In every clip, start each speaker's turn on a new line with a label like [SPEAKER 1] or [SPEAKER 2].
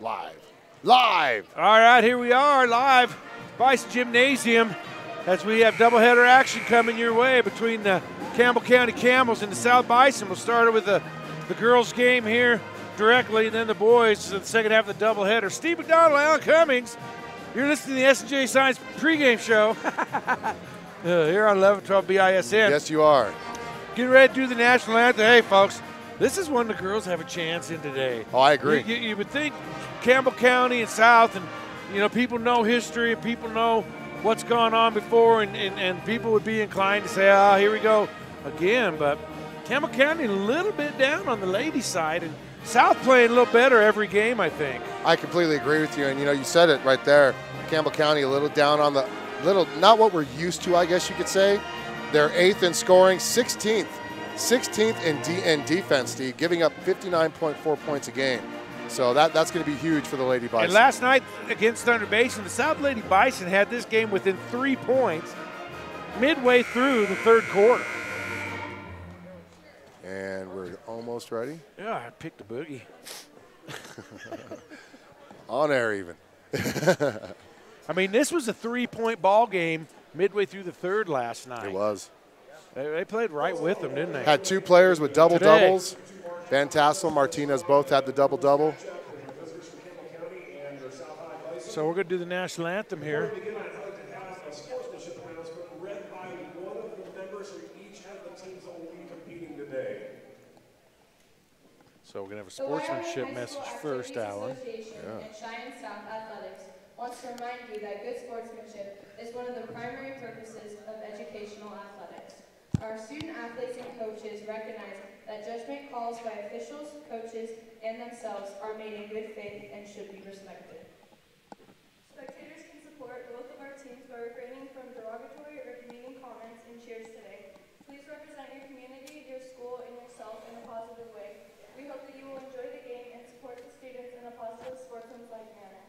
[SPEAKER 1] live. Live.
[SPEAKER 2] All right, here we are live, Bison Gymnasium, as we have doubleheader action coming your way between the Campbell County Camels and the South Bison. We'll start with the, the girls' game here directly, and then the boys in the second half of the doubleheader. Steve McDonald, Alan Cummings. You're listening to the S&J Signs pregame show uh, here on 1112 BISN.
[SPEAKER 1] Yes, you are.
[SPEAKER 2] Getting ready to do the national anthem. Hey, folks, this is one the girls have a chance in today.
[SPEAKER 1] Oh, I agree.
[SPEAKER 2] You, you, you would think Campbell County and South, and you know, people know history and people know what's gone on before, and, and, and people would be inclined to say, "Ah, oh, here we go again." But Campbell County a little bit down on the ladies' side, and South playing a little better every game. I think.
[SPEAKER 1] I completely agree with you, and you know, you said it right there. Campbell County a little down on the little, not what we're used to, I guess you could say. They're eighth in scoring, 16th, 16th in, D, in defense, Steve, giving up 59.4 points a game. So that, that's going to be huge for the Lady Bison.
[SPEAKER 2] And last night against Thunder Basin, the South Lady Bison had this game within three points midway through the third quarter.
[SPEAKER 1] And we're almost ready.
[SPEAKER 2] Yeah, I picked a boogie.
[SPEAKER 1] On air, even.
[SPEAKER 2] I mean, this was a three-point ball game midway through the third last night.
[SPEAKER 1] It was.
[SPEAKER 2] They, they played right with them, didn't they?
[SPEAKER 1] Had two players with double Today. doubles. Van Tassel, Martinez both had the double double.
[SPEAKER 2] So we're going to do the national anthem here. So we're going to have a sportsmanship message first, Alan.
[SPEAKER 3] Yeah. And Cheyenne South Athletics wants to remind you that good sportsmanship is one of the primary purposes of educational athletics. Our student athletes and coaches recognize that judgment calls by officials, coaches, and themselves are made in good faith and should be respected.
[SPEAKER 4] Spectators can support both of our teams by refraining from derogatory or demeaning comments and cheers today. Please represent your community, your school, and yourself in a positive way. We hope that you will enjoy the game and support the students in a positive sportsmanlike manner.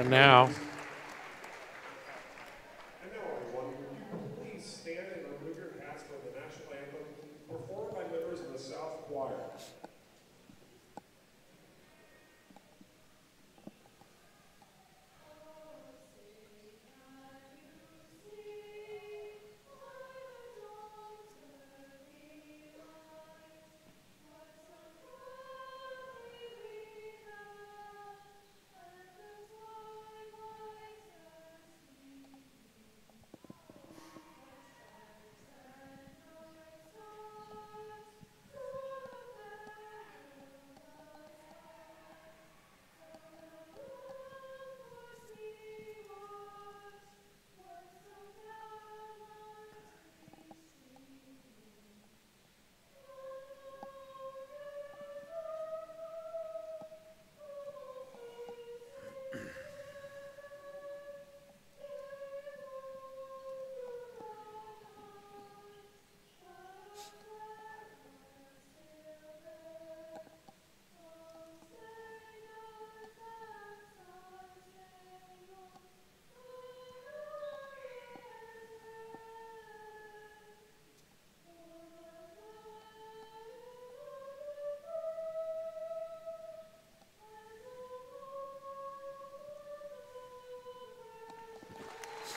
[SPEAKER 2] And now,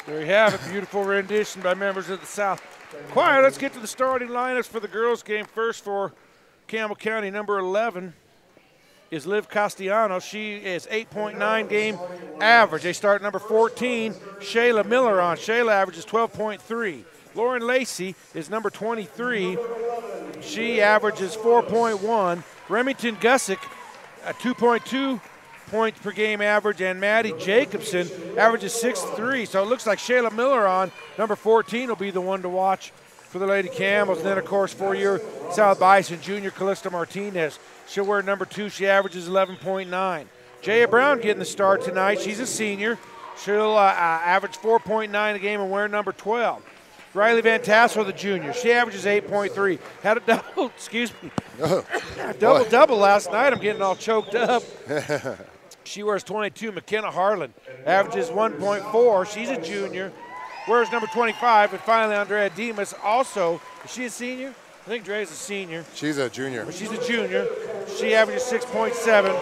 [SPEAKER 2] There you have it. Beautiful rendition by members of the South Choir. Let's get to the starting lineups for the girls' game first for Campbell County. Number 11 is Liv Castellano. She is 8.9 game average. They start number 14, Shayla Miller on. Shayla averages 12.3. Lauren Lacey is number 23. She averages 4.1. Remington Gussick, a 2.2 points per game average, and Maddie Jacobson averages 6'3. So it looks like Shayla Miller on number 14 will be the one to watch for the Lady Camels. And then, of course, for your South Bison junior, Callista Martinez. She'll wear number two. She averages 11.9. Jaya Brown getting the start tonight. She's a senior. She'll uh, uh, average 4.9 a game and wear number 12. Riley Van Tassel, the junior. She averages 8.3. Had a double, excuse me, double double last night. I'm getting all choked up. She wears 22. McKenna Harlan averages 1.4. She's a junior. Wears number 25. And finally, Andrea Demas also. Is she a senior? I think Dre's a senior.
[SPEAKER 1] She's a junior.
[SPEAKER 2] But she's a junior. She averages 6.7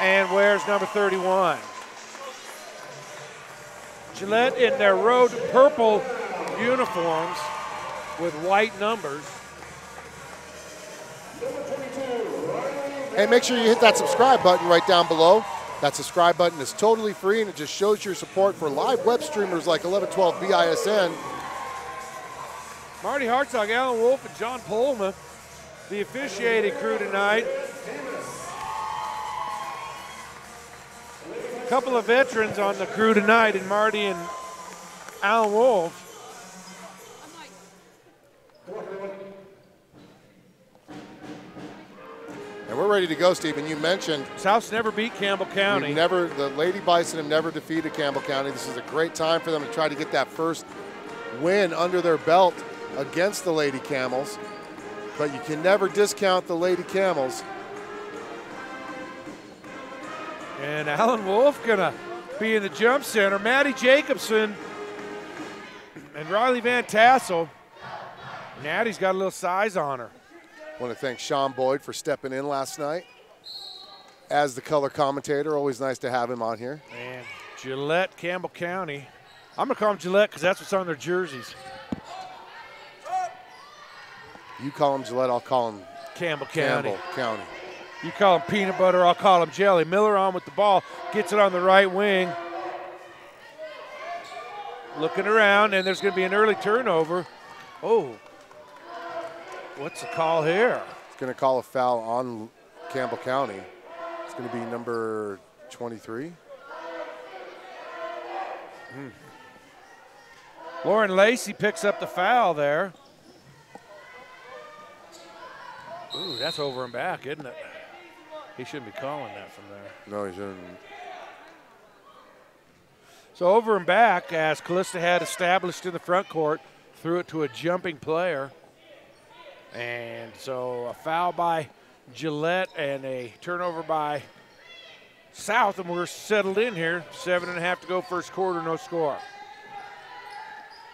[SPEAKER 2] and wears number 31. Gillette in their road purple uniforms with white numbers.
[SPEAKER 1] Hey, make sure you hit that subscribe button right down below. That subscribe button is totally free and it just shows your support for live web streamers like 1112 BISN.
[SPEAKER 2] Marty Hartzog, Alan Wolf, and John Polma, the officiating crew tonight. A couple of veterans on the crew tonight, and Marty and Alan Wolf.
[SPEAKER 1] And we're ready to go, Stephen. You mentioned
[SPEAKER 2] South's never beat Campbell County.
[SPEAKER 1] never the Lady Bison have never defeated Campbell County. This is a great time for them to try to get that first win under their belt against the Lady Camels. But you can never discount the Lady Camels.
[SPEAKER 2] And Alan Wolf gonna be in the jump center. Maddie Jacobson and Riley Van Tassel. Maddie's got a little size on her.
[SPEAKER 1] Want to thank Sean Boyd for stepping in last night as the color commentator. Always nice to have him on here.
[SPEAKER 2] And Gillette, Campbell County. I'm gonna call them Gillette because that's what's on their jerseys.
[SPEAKER 1] You call him Gillette, I'll call him
[SPEAKER 2] Campbell County.
[SPEAKER 1] Campbell County.
[SPEAKER 2] You call him peanut butter, I'll call him jelly. Miller on with the ball, gets it on the right wing. Looking around, and there's going to be an early turnover. Oh, what's the call here?
[SPEAKER 1] It's going to call a foul on Campbell County. It's going to be number 23. Hmm.
[SPEAKER 2] Lauren Lacey picks up the foul there. Ooh, that's over and back, isn't it? He shouldn't be calling that from there.
[SPEAKER 1] No, he shouldn't.
[SPEAKER 2] So over and back as Callista had established in the front court, threw it to a jumping player. And so a foul by Gillette and a turnover by South, and we're settled in here. Seven and a half to go, first quarter, no score.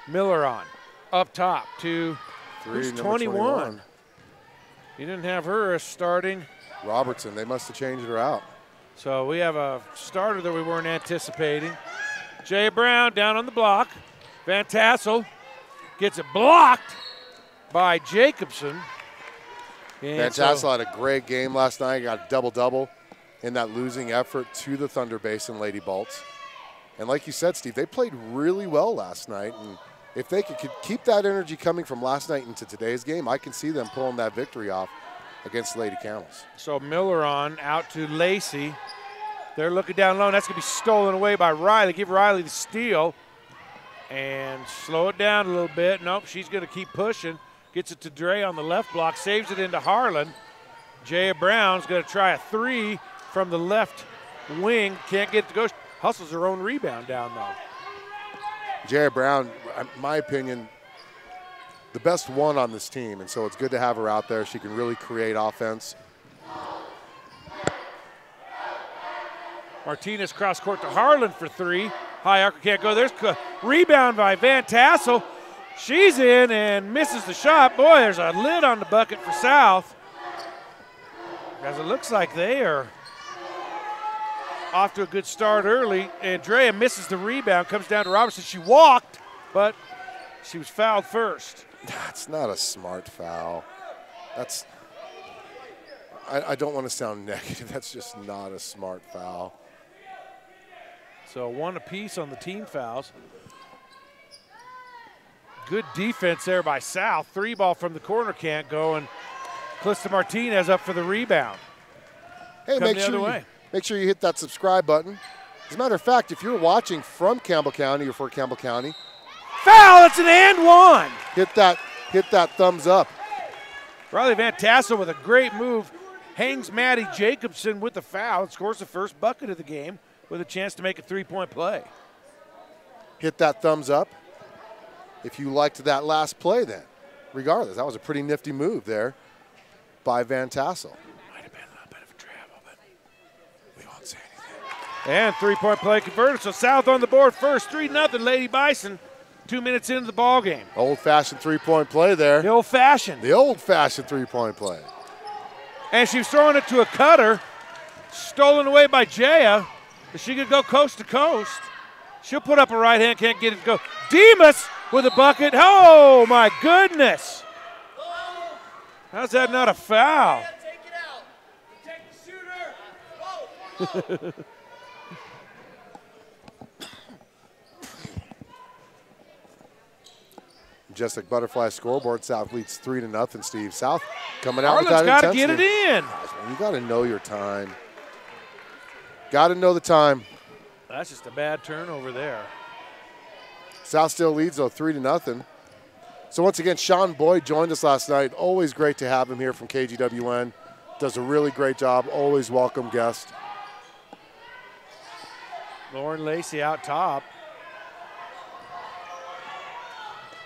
[SPEAKER 2] Miller on, up top to
[SPEAKER 1] Three,
[SPEAKER 2] who's
[SPEAKER 1] number
[SPEAKER 2] 21. You didn't have her starting.
[SPEAKER 1] Robertson, they must have changed her out.
[SPEAKER 2] So we have a starter that we weren't anticipating. Jay Brown down on the block. Van Tassel gets it blocked by Jacobson. And
[SPEAKER 1] Van
[SPEAKER 2] so-
[SPEAKER 1] Tassel had a great game last night. Got a double double in that losing effort to the Thunder Basin Lady Bolts. And like you said, Steve, they played really well last night. And if they could, could keep that energy coming from last night into today's game, I can see them pulling that victory off against Lady Camels.
[SPEAKER 2] So Miller on out to Lacey. They're looking down low. and That's going to be stolen away by Riley. Give Riley the steal and slow it down a little bit. Nope, she's going to keep pushing. Gets it to Dre on the left block, saves it into Harlan. Jaya Brown's going to try a three from the left wing. Can't get it to go. Hustles her own rebound down though.
[SPEAKER 1] Jaya Brown, my opinion, the best one on this team. And so it's good to have her out there. She can really create offense.
[SPEAKER 2] Martinez cross court to Harlan for three. High archer can't go. There's a rebound by Van Tassel. She's in and misses the shot. Boy, there's a lid on the bucket for South. As it looks like they are off to a good start early. Andrea misses the rebound, comes down to Robertson. She walked, but she was fouled first.
[SPEAKER 1] That's not a smart foul. That's. I, I don't want to sound negative. That's just not a smart foul.
[SPEAKER 2] So one apiece on the team fouls. Good defense there by South. Three ball from the corner can't go, and Callista Martinez up for the rebound.
[SPEAKER 1] Hey,
[SPEAKER 2] Come
[SPEAKER 1] make sure you, make sure you hit that subscribe button. As a matter of fact, if you're watching from Campbell County or for Campbell County,
[SPEAKER 2] Foul! It's an and one.
[SPEAKER 1] hit that hit that thumbs up.
[SPEAKER 2] Riley Van Tassel with a great move hangs Maddie Jacobson with the foul and scores the first bucket of the game with a chance to make a three-point play.
[SPEAKER 1] Hit that thumbs up. If you liked that last play, then regardless, that was a pretty nifty move there by Van Tassel.
[SPEAKER 2] Might have been a little bit of a travel, but
[SPEAKER 1] We won't say anything.
[SPEAKER 2] And three point play converted. So South on the board first. 3 0 Lady Bison. Two minutes into the ball game.
[SPEAKER 1] Old-fashioned three-point play there.
[SPEAKER 2] The old fashioned.
[SPEAKER 1] The old-fashioned three-point play.
[SPEAKER 2] And she's throwing it to a cutter, stolen away by Jaya. She could go coast to coast. She'll put up a right hand, can't get it to go. Demas with a bucket. Oh, my goodness. How's that not a foul?
[SPEAKER 1] Majestic Butterfly scoreboard. South leads three to nothing. Steve South coming out
[SPEAKER 2] Harlan's
[SPEAKER 1] with that
[SPEAKER 2] got to
[SPEAKER 1] intensity.
[SPEAKER 2] get it in.
[SPEAKER 1] You got to know your time. Got to know the time.
[SPEAKER 2] That's just a bad turnover there.
[SPEAKER 1] South still leads though three to nothing. So once again, Sean Boyd joined us last night. Always great to have him here from KGWN. Does a really great job. Always welcome guest.
[SPEAKER 2] Lauren Lacey out top.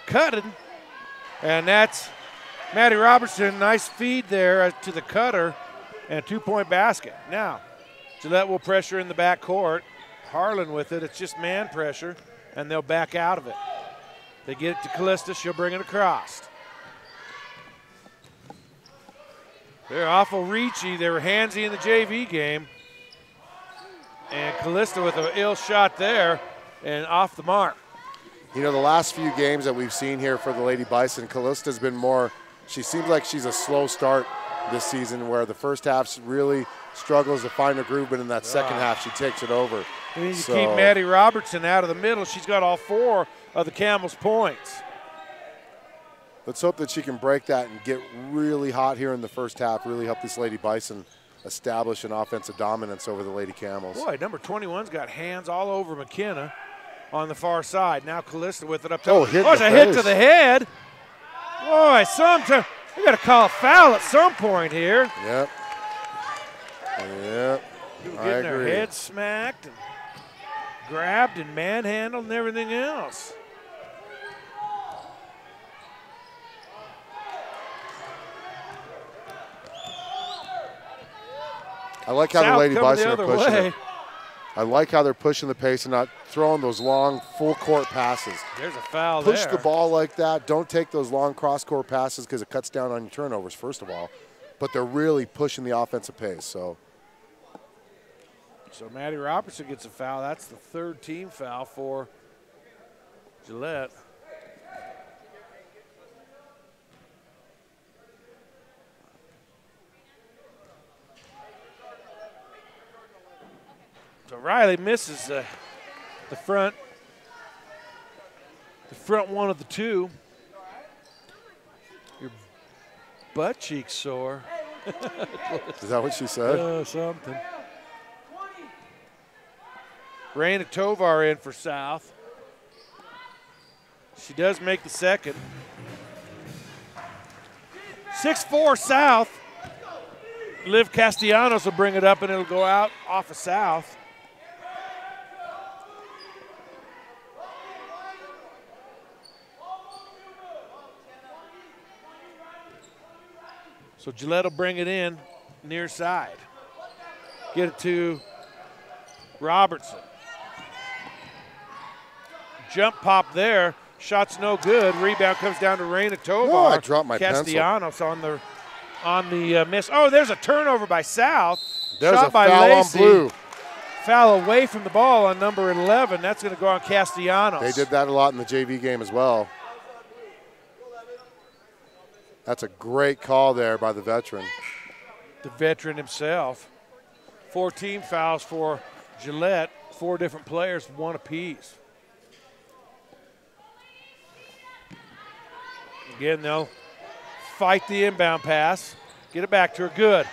[SPEAKER 2] Cutting. And that's Maddie Robertson. Nice feed there uh, to the cutter and a two point basket. Now, Gillette will pressure in the back court. Harlan with it. It's just man pressure, and they'll back out of it. They get it to Callista. She'll bring it across. They're awful reachy. They were handsy in the JV game. And Callista with an ill shot there and off the mark.
[SPEAKER 1] You know, the last few games that we've seen here for the Lady Bison, Callista's been more, she seems like she's a slow start this season where the first half's really struggles to find a groove, but in that second ah. half she takes it over.
[SPEAKER 2] We need to
[SPEAKER 1] So-
[SPEAKER 2] keep Maddie Robertson out of the middle. She's got all four of the Camels' points.
[SPEAKER 1] Let's hope that she can break that and get really hot here in the first half, really help this Lady Bison establish an offensive dominance over the Lady Camels.
[SPEAKER 2] Boy, number 21's got hands all over McKenna on the far side. Now Callista with it up
[SPEAKER 1] Oh,
[SPEAKER 2] top.
[SPEAKER 1] hit
[SPEAKER 2] oh it's a hit to the head. Boy, sometime we got to call a foul at some point here.
[SPEAKER 1] Yep. Yep.
[SPEAKER 2] People
[SPEAKER 1] I
[SPEAKER 2] getting their heads smacked and grabbed and manhandled and everything else.
[SPEAKER 1] I like how the
[SPEAKER 2] South
[SPEAKER 1] Lady Bison
[SPEAKER 2] the
[SPEAKER 1] are pushing
[SPEAKER 2] way.
[SPEAKER 1] it. I like how they're pushing the pace and not throwing those long full court passes.
[SPEAKER 2] There's a foul
[SPEAKER 1] Push
[SPEAKER 2] there.
[SPEAKER 1] the ball like that. Don't take those long cross court passes because it cuts down on your turnovers, first of all. But they're really pushing the offensive pace. So
[SPEAKER 2] So Maddie Robertson gets a foul. That's the third team foul for Gillette. So Riley misses uh, the front, the front one of the two. Your butt cheeks sore.
[SPEAKER 1] is that what she said?
[SPEAKER 2] Uh, something. Raina Tovar in for South. She does make the second. 6-4 South. Liv Castellanos will bring it up and it'll go out off of South. So Gillette will bring it in near side. Get it to Robertson. Jump pop there. Shot's no good. Rebound comes down to Raina Tovar.
[SPEAKER 1] Oh, I dropped my pencil.
[SPEAKER 2] Castellanos on the on the uh, miss. Oh, there's a turnover by South.
[SPEAKER 1] There's
[SPEAKER 2] Shot
[SPEAKER 1] a
[SPEAKER 2] by
[SPEAKER 1] foul
[SPEAKER 2] Lacey.
[SPEAKER 1] on blue.
[SPEAKER 2] Foul away from the ball on number 11. That's going to go on Castellanos.
[SPEAKER 1] They did that a lot in the JV game as well. That's a great call there by the veteran.
[SPEAKER 2] the veteran himself. Four team fouls for Gillette, four different players, one apiece. Again, they'll fight the inbound pass, get it back to her. Good.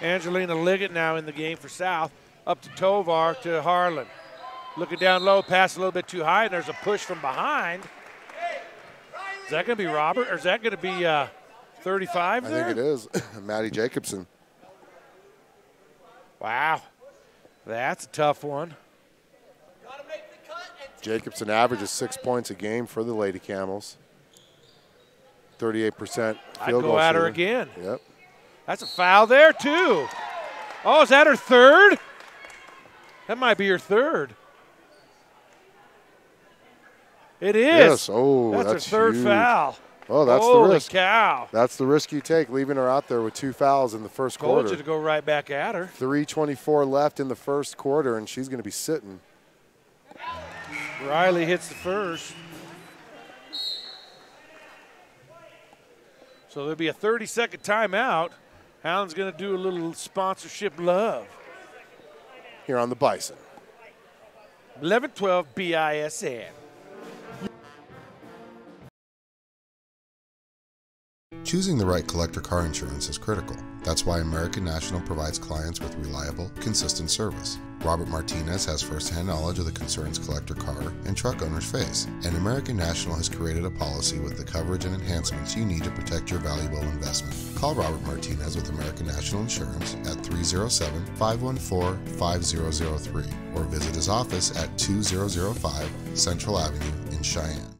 [SPEAKER 2] Angelina Liggett now in the game for South. Up to Tovar to Harlan. Looking down low, pass a little bit too high, and there's a push from behind. Is that going to be Robert, or is that going to be uh, 35
[SPEAKER 1] I think it is. Maddie Jacobson.
[SPEAKER 2] Wow. That's a tough one.
[SPEAKER 1] Jacobson averages six points a game for the Lady Camels. 38% field
[SPEAKER 2] I'd
[SPEAKER 1] goal
[SPEAKER 2] go at her again.
[SPEAKER 1] Yep.
[SPEAKER 2] That's a foul there, too. Oh, is that her third? That might be her third. It is.
[SPEAKER 1] Yes. Oh,
[SPEAKER 2] that's,
[SPEAKER 1] that's
[SPEAKER 2] her third
[SPEAKER 1] huge.
[SPEAKER 2] foul.
[SPEAKER 1] Oh, that's
[SPEAKER 2] Holy
[SPEAKER 1] the risk.
[SPEAKER 2] cow.
[SPEAKER 1] That's the risk you take, leaving her out there with two fouls in the first
[SPEAKER 2] Told
[SPEAKER 1] quarter.
[SPEAKER 2] you to go right back at her.
[SPEAKER 1] 324 left in the first quarter, and she's going to be sitting.
[SPEAKER 2] Riley hits the first. So there'll be a 30 second timeout. Allen's going to do a little sponsorship love.
[SPEAKER 1] here on the Bison.
[SPEAKER 2] 11 12 BISN.
[SPEAKER 5] Choosing the right collector car insurance is critical. That's why American National provides clients with reliable, consistent service. Robert Martinez has firsthand knowledge of the concerns collector car and truck owners face, and American National has created a policy with the coverage and enhancements you need to protect your valuable investment. Call Robert Martinez with American National Insurance at 307 514 5003 or visit his office at 2005 Central Avenue in Cheyenne.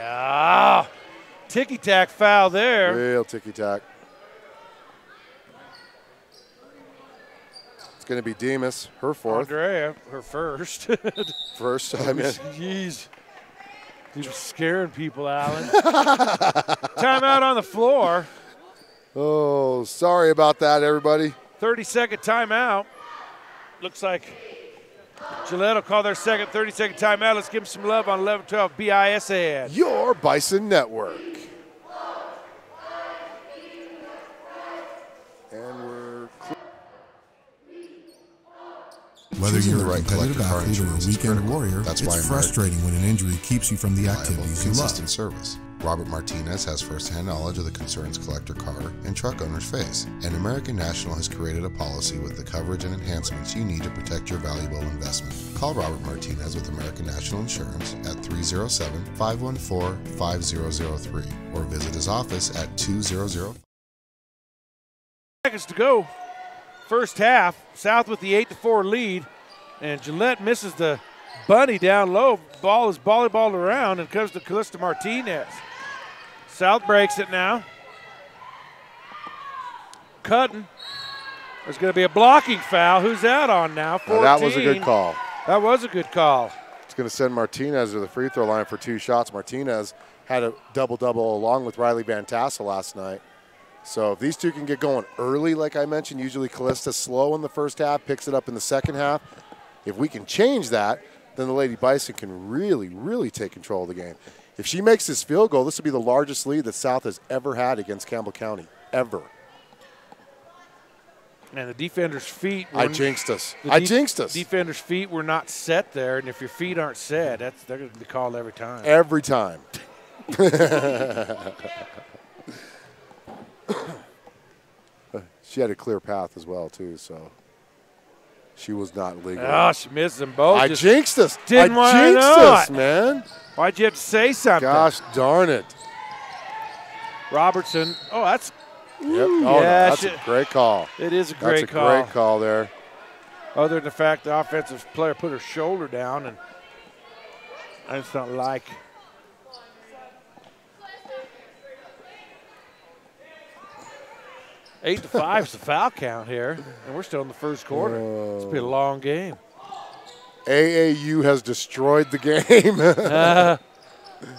[SPEAKER 2] Ah, ticky tack foul there.
[SPEAKER 1] Real ticky tack. It's going to be Demas, her fourth.
[SPEAKER 2] Andrea, her first.
[SPEAKER 1] First time in.
[SPEAKER 2] Jeez. You're scaring people, Alan. Timeout on the floor.
[SPEAKER 1] Oh, sorry about that, everybody.
[SPEAKER 2] 30 second timeout. Looks like Gillette will call their second 30 second timeout. Let's give them some love on 11 12 BISN.
[SPEAKER 1] Your Bison Network. And we're.
[SPEAKER 5] Whether you're the a right competitive collector athlete or a insurance is weekend warrior, That's it's why frustrating when an injury keeps you from the activities you love. consistent service. Robert Martinez has firsthand knowledge of the concerns collector car and truck owners face, and American National has created a policy with the coverage and enhancements you need to protect your valuable investment. Call Robert Martinez with American National Insurance at 307 514 5003 or visit his office at 200
[SPEAKER 2] seconds to go. First half, South with the 8 to 4 lead, and Gillette misses the bunny down low. Ball is volleyballed around and comes to Callista Martinez. South breaks it now. Cutting. There's going to be a blocking foul. Who's that on now? 14.
[SPEAKER 1] Now, that was a good call.
[SPEAKER 2] That was a good call.
[SPEAKER 1] It's going to send Martinez to the free throw line for two shots. Martinez had a double double along with Riley Van Tassel last night. So if these two can get going early, like I mentioned, usually Callista slow in the first half, picks it up in the second half. If we can change that, then the Lady Bison can really, really take control of the game. If she makes this field goal, this will be the largest lead that South has ever had against Campbell County, ever.
[SPEAKER 2] And the defender's feet.
[SPEAKER 1] I jinxed us. I jinxed us.
[SPEAKER 2] Defender's feet were not set there, and if your feet aren't set, that's they're going to be called every time.
[SPEAKER 1] Every time. she had a clear path as well, too, so she was not legal.
[SPEAKER 2] Oh, she missed them both.
[SPEAKER 1] I
[SPEAKER 2] Just
[SPEAKER 1] jinxed us.
[SPEAKER 2] didn't
[SPEAKER 1] I
[SPEAKER 2] wanna
[SPEAKER 1] jinxed
[SPEAKER 2] know
[SPEAKER 1] us,
[SPEAKER 2] it.
[SPEAKER 1] man.
[SPEAKER 2] Why'd you have to say something?
[SPEAKER 1] Gosh darn it.
[SPEAKER 2] Robertson. Oh, that's
[SPEAKER 1] Yep. Oh, no, that's
[SPEAKER 2] she-
[SPEAKER 1] a great call.
[SPEAKER 2] it is a great That's
[SPEAKER 1] a
[SPEAKER 2] call.
[SPEAKER 1] great call there.
[SPEAKER 2] Other than the fact the offensive player put her shoulder down, and I just don't like. Eight to five is the foul count here, and we're still in the first quarter. It's been a long game.
[SPEAKER 1] AAU has destroyed the game.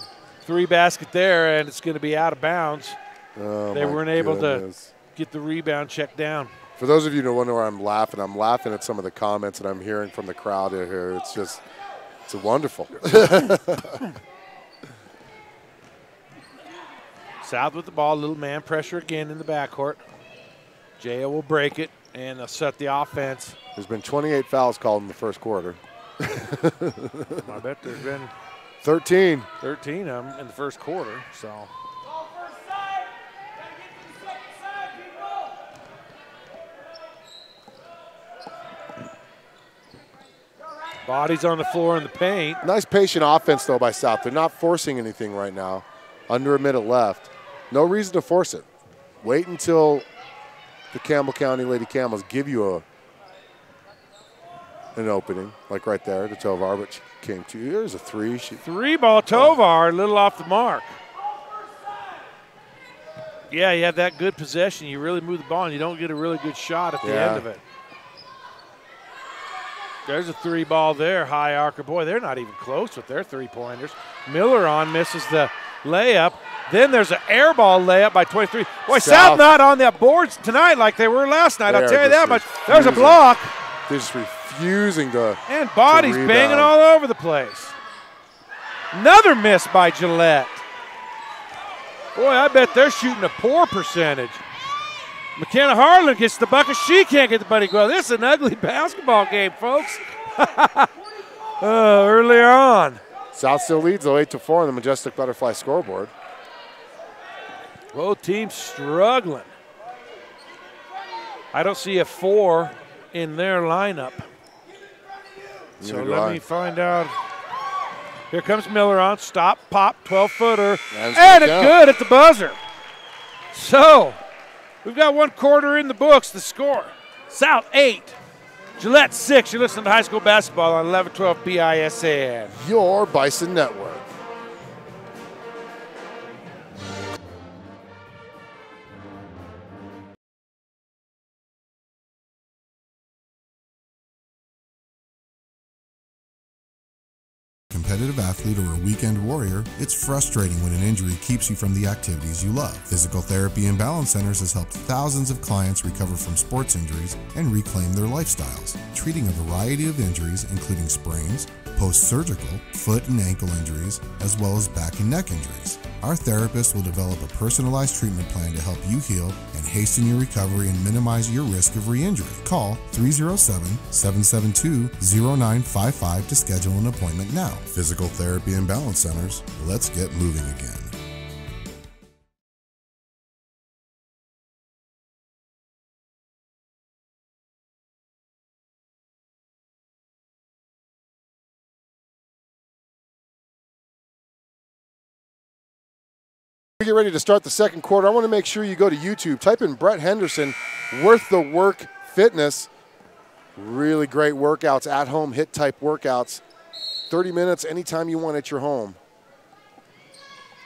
[SPEAKER 2] Three basket there, and it's going to be out of bounds.
[SPEAKER 1] Oh,
[SPEAKER 2] They weren't able to- Get the rebound checked down.
[SPEAKER 1] For those of you who wonder why I'm laughing, I'm laughing at some of the comments that I'm hearing from the crowd here. It's just, it's wonderful.
[SPEAKER 2] South with the ball, little man pressure again in the backcourt. Jaya will break it, and they'll set the offense.
[SPEAKER 1] There's been 28 fouls called in the first quarter.
[SPEAKER 2] I bet there's been
[SPEAKER 1] 13.
[SPEAKER 2] 13 of them in the first quarter. So bodies on the floor in the paint.
[SPEAKER 1] Nice patient offense, though, by South. They're not forcing anything right now. Under a minute left. No reason to force it. Wait until the Campbell County Lady Camels give you a an opening, like right there to Tovar, she came to. you. There's a three. She,
[SPEAKER 2] Three ball oh. Tovar, a little off the mark. Yeah, you have that good possession. You really move the ball, and you don't get a really good shot at the
[SPEAKER 1] Yeah.
[SPEAKER 2] end of it. There's a three ball there, high archer. Boy, they're not even close with their three pointers. Miller on misses the layup. Then there's an air ball layup by 23. Boy, South,
[SPEAKER 1] South.
[SPEAKER 2] not on that boards tonight like they were last night. I'll tell you that much. There's a block.
[SPEAKER 1] they're just refusing to.
[SPEAKER 2] And bodies
[SPEAKER 1] to
[SPEAKER 2] banging all over the place. Another miss by Gillette. Boy, I bet they're shooting a poor percentage. McKenna Harlan gets the bucket. She can't get the buddy go. This is an ugly basketball game, folks. uh, earlier on.
[SPEAKER 1] South still leads though, eight to four on the Majestic Butterfly scoreboard.
[SPEAKER 2] Both teams struggling. I don't see a four in their lineup. So
[SPEAKER 1] Neither
[SPEAKER 2] let me find out. Here comes Miller on. Stop, pop, 12 footer.
[SPEAKER 1] That's
[SPEAKER 2] And
[SPEAKER 1] good
[SPEAKER 2] it good at the buzzer. So we've got one quarter in the books. The score South 8, Gillette 6. You're listening to high school basketball on 1112 BISN.
[SPEAKER 1] Your Bison Network.
[SPEAKER 5] Competitive athlete or a weekend warrior, it's frustrating when an injury keeps you from the activities you love. Physical Therapy and Balance Centers has helped thousands of clients recover from sports injuries and reclaim their lifestyles, treating a variety of injuries including sprains, post surgical, foot and ankle injuries, as well as back and neck injuries. Our therapist will develop a personalized treatment plan to help you heal and hasten your recovery and minimize your risk of re injury. Call 307 772 0955 to schedule an appointment now. Physical Therapy and Balance Centers, let's get moving again.
[SPEAKER 1] We get ready to start the second quarter. I want to make sure you go to YouTube, type in Brett Henderson, Worth the Work Fitness. Really great workouts, at home hit type workouts. 30 minutes anytime you want at your home.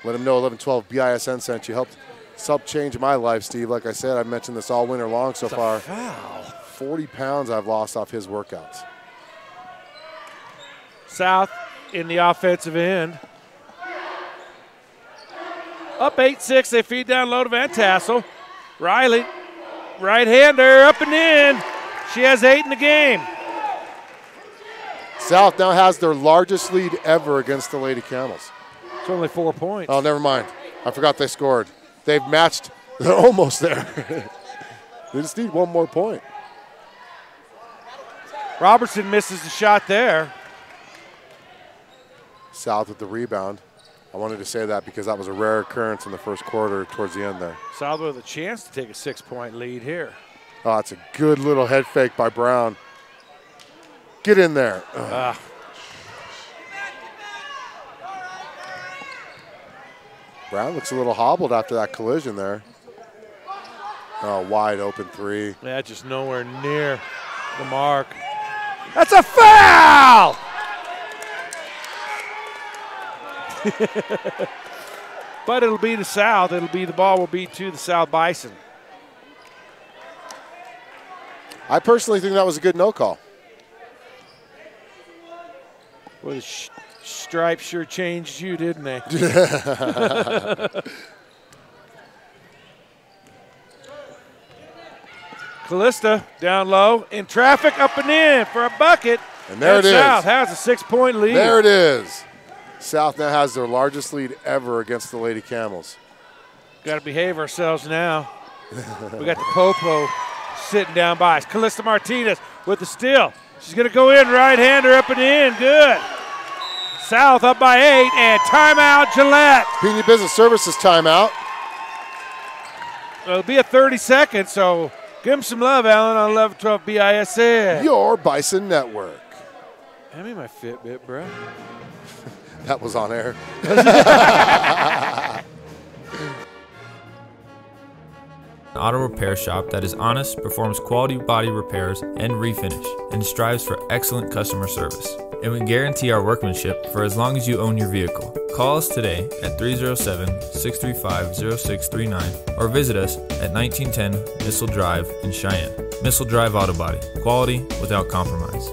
[SPEAKER 1] Let them know 1112 BISN sent you. Helped, it's helped change my life, Steve. Like I said, I've mentioned this all winter long so far.
[SPEAKER 2] Foul.
[SPEAKER 1] 40 pounds I've lost off his workouts.
[SPEAKER 2] South in the offensive end. Up 8 6. They feed down low to Van Tassel. Riley, right hander, up and in. She has eight in the game.
[SPEAKER 1] South now has their largest lead ever against the Lady Camels.
[SPEAKER 2] It's only four points.
[SPEAKER 1] Oh, never mind. I forgot they scored. They've matched. They're almost there. they just need one more point.
[SPEAKER 2] Robertson misses the shot there.
[SPEAKER 1] South with the rebound. I wanted to say that because that was a rare occurrence in the first quarter towards the end there.
[SPEAKER 2] South with a chance to take a six point lead here.
[SPEAKER 1] Oh, it's a good little head fake by Brown. Get in there.
[SPEAKER 2] Ah,
[SPEAKER 1] Brown looks a little hobbled after that collision there. Oh, wide open three.
[SPEAKER 2] yeah, just nowhere near the mark. That's a foul! but it'll be the South. It'll be the ball will be to the South Bison.
[SPEAKER 1] I personally think that was a good no call.
[SPEAKER 2] Well, the sh- stripes sure changed you, didn't they? Callista down low in traffic, up and in for a bucket.
[SPEAKER 1] And there
[SPEAKER 2] And
[SPEAKER 1] it is.
[SPEAKER 2] South has a six-point lead.
[SPEAKER 1] There it is. South now has their largest lead ever against the Lady Camels.
[SPEAKER 2] Got to behave ourselves now. we got the Popo sitting down by us. Callista Martinez with the steal. She's going to go in, right-hander up and in. Good. South up by eight, and timeout Gillette.
[SPEAKER 1] Pina Business Services timeout.
[SPEAKER 2] It'll be a 30 seconds, so give him some love, Alan, on 1112 BISN.
[SPEAKER 1] Your Bison Network.
[SPEAKER 2] Hand me my Fitbit, bro.
[SPEAKER 1] That was on air.
[SPEAKER 6] An auto repair shop that is honest, performs quality body repairs and refinish, and strives for excellent customer service. And we guarantee our workmanship for as long as you own your vehicle. Call us today at 307 635 0639 or visit us at 1910 Missile Drive in Cheyenne. Missile Drive Auto Body. Quality without compromise.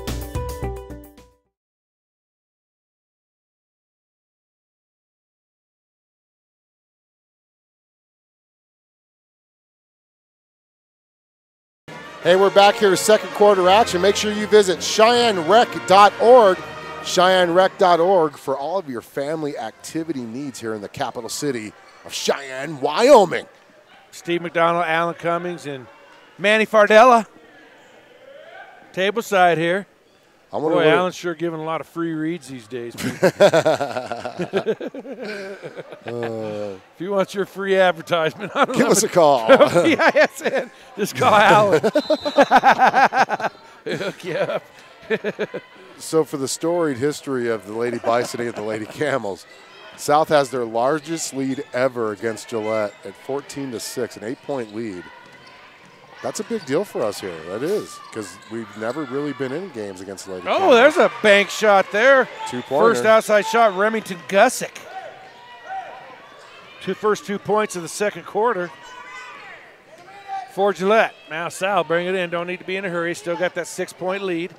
[SPEAKER 1] Hey, we're back here, second quarter action. Make sure you visit CheyenneRec.org, CheyenneRec.org for all of your family activity needs here in the capital city of Cheyenne, Wyoming.
[SPEAKER 2] Steve McDonald, Alan Cummings, and Manny Fardella. Table side here.
[SPEAKER 1] I wonder
[SPEAKER 2] Boy, Alan's sure giving a lot of free reads these days.
[SPEAKER 1] Uh,
[SPEAKER 2] if you want your free advertisement, I don't
[SPEAKER 1] Give
[SPEAKER 2] know
[SPEAKER 1] us a call.
[SPEAKER 2] BISN. Just call Alan. Hook you up.
[SPEAKER 1] so, for the storied history of the Lady Bison and the Lady Camels, South has their largest lead ever against Gillette at 14 to 6, an eight point lead. That's a big deal for us here. That is, because we've never really been in games against Lady
[SPEAKER 2] Oh, there's a bank shot there.
[SPEAKER 1] Two-pointer.
[SPEAKER 2] First outside shot, Remington Gussick. Two first two points of the second quarter for Gillette. Now Sal, bring it in. Don't need to be in a hurry. Still got that six-point lead.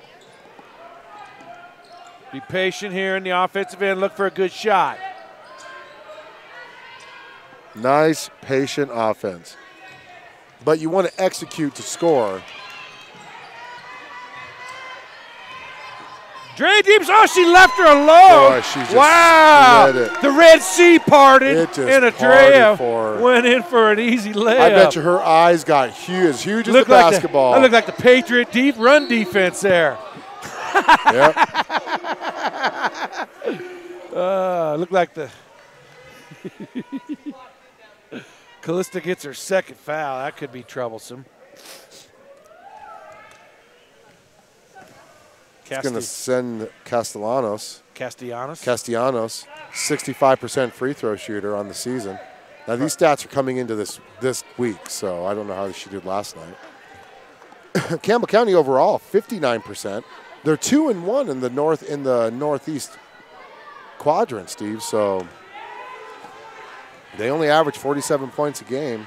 [SPEAKER 2] Be patient here in the offensive end. Look for a good shot.
[SPEAKER 1] Nice, patient offense. But you want to execute to score.
[SPEAKER 2] Dre Deeps. Oh, she left her alone.
[SPEAKER 1] Boy, she just
[SPEAKER 2] wow. The Red Sea parted,
[SPEAKER 1] It
[SPEAKER 2] and Andrea went in for an easy layup.
[SPEAKER 1] I bet you her eyes got huge, as huge as the
[SPEAKER 2] like
[SPEAKER 1] basketball.
[SPEAKER 2] The, that looked like the Patriot deep run defense there.
[SPEAKER 1] Yep.
[SPEAKER 2] Uh, looked like the. Callista gets her second foul. That could be troublesome.
[SPEAKER 1] It's going to send Castellanos,
[SPEAKER 2] Castellanos.
[SPEAKER 1] Castellanos, 65% free throw shooter on the season. Now these stats are coming into this this week, so I don't know how she did last night. Campbell County overall, 59%. They're two and one in the north in the northeast quadrant, Steve. So they only average 47 points a game.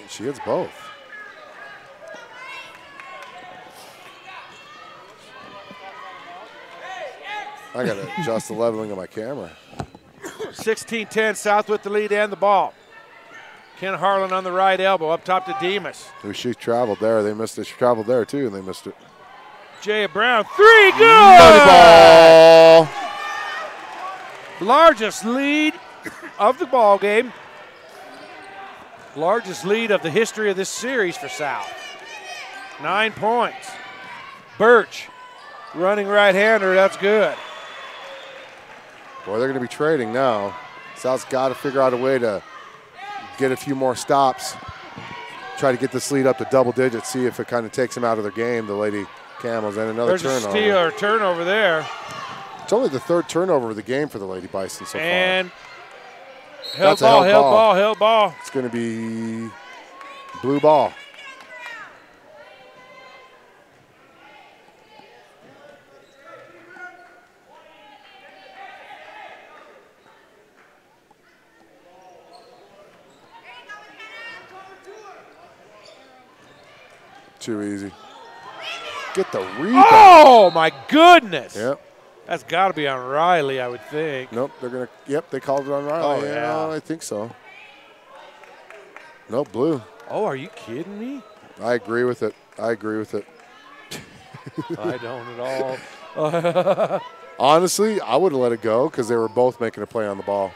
[SPEAKER 1] And she hits both. I gotta adjust the leveling of my camera.
[SPEAKER 2] 16-10 South with the lead and the ball. Ken Harlan on the right elbow up top to Demas.
[SPEAKER 1] Ooh, she traveled there. They missed it. She traveled there too, and they missed it.
[SPEAKER 2] Jaya Brown, three, good!
[SPEAKER 1] Money ball.
[SPEAKER 2] Largest lead of the ball game. Largest lead of the history of this series for South. Nine points. Birch, running right-hander, that's good.
[SPEAKER 1] Boy, they're going to be trading now. South's got to figure out a way to get a few more stops. Try to get this lead up to double digits. See if it kind of takes them out of their game. The Lady Camels and another
[SPEAKER 2] There's a
[SPEAKER 1] turnover.
[SPEAKER 2] steal or turnover there.
[SPEAKER 1] It's only the third turnover of the game for the Lady Bison so
[SPEAKER 2] and
[SPEAKER 1] far.
[SPEAKER 2] held
[SPEAKER 1] That's
[SPEAKER 2] ball,
[SPEAKER 1] held
[SPEAKER 2] held
[SPEAKER 1] ball.
[SPEAKER 2] ball, held ball.
[SPEAKER 1] It's going to be blue ball. Too easy. Get the rebound.
[SPEAKER 2] Oh my goodness!
[SPEAKER 1] Yep.
[SPEAKER 2] That's got to be on Riley, I would think.
[SPEAKER 1] Nope, they're gonna. Yep, they called it on Riley.
[SPEAKER 2] Oh, yeah.
[SPEAKER 1] I think so. Nope, blue.
[SPEAKER 2] Oh, are you kidding me?
[SPEAKER 1] I agree with it. I agree with it.
[SPEAKER 2] I don't at all.
[SPEAKER 1] Honestly, I would have let it go because they were both making a play on the ball.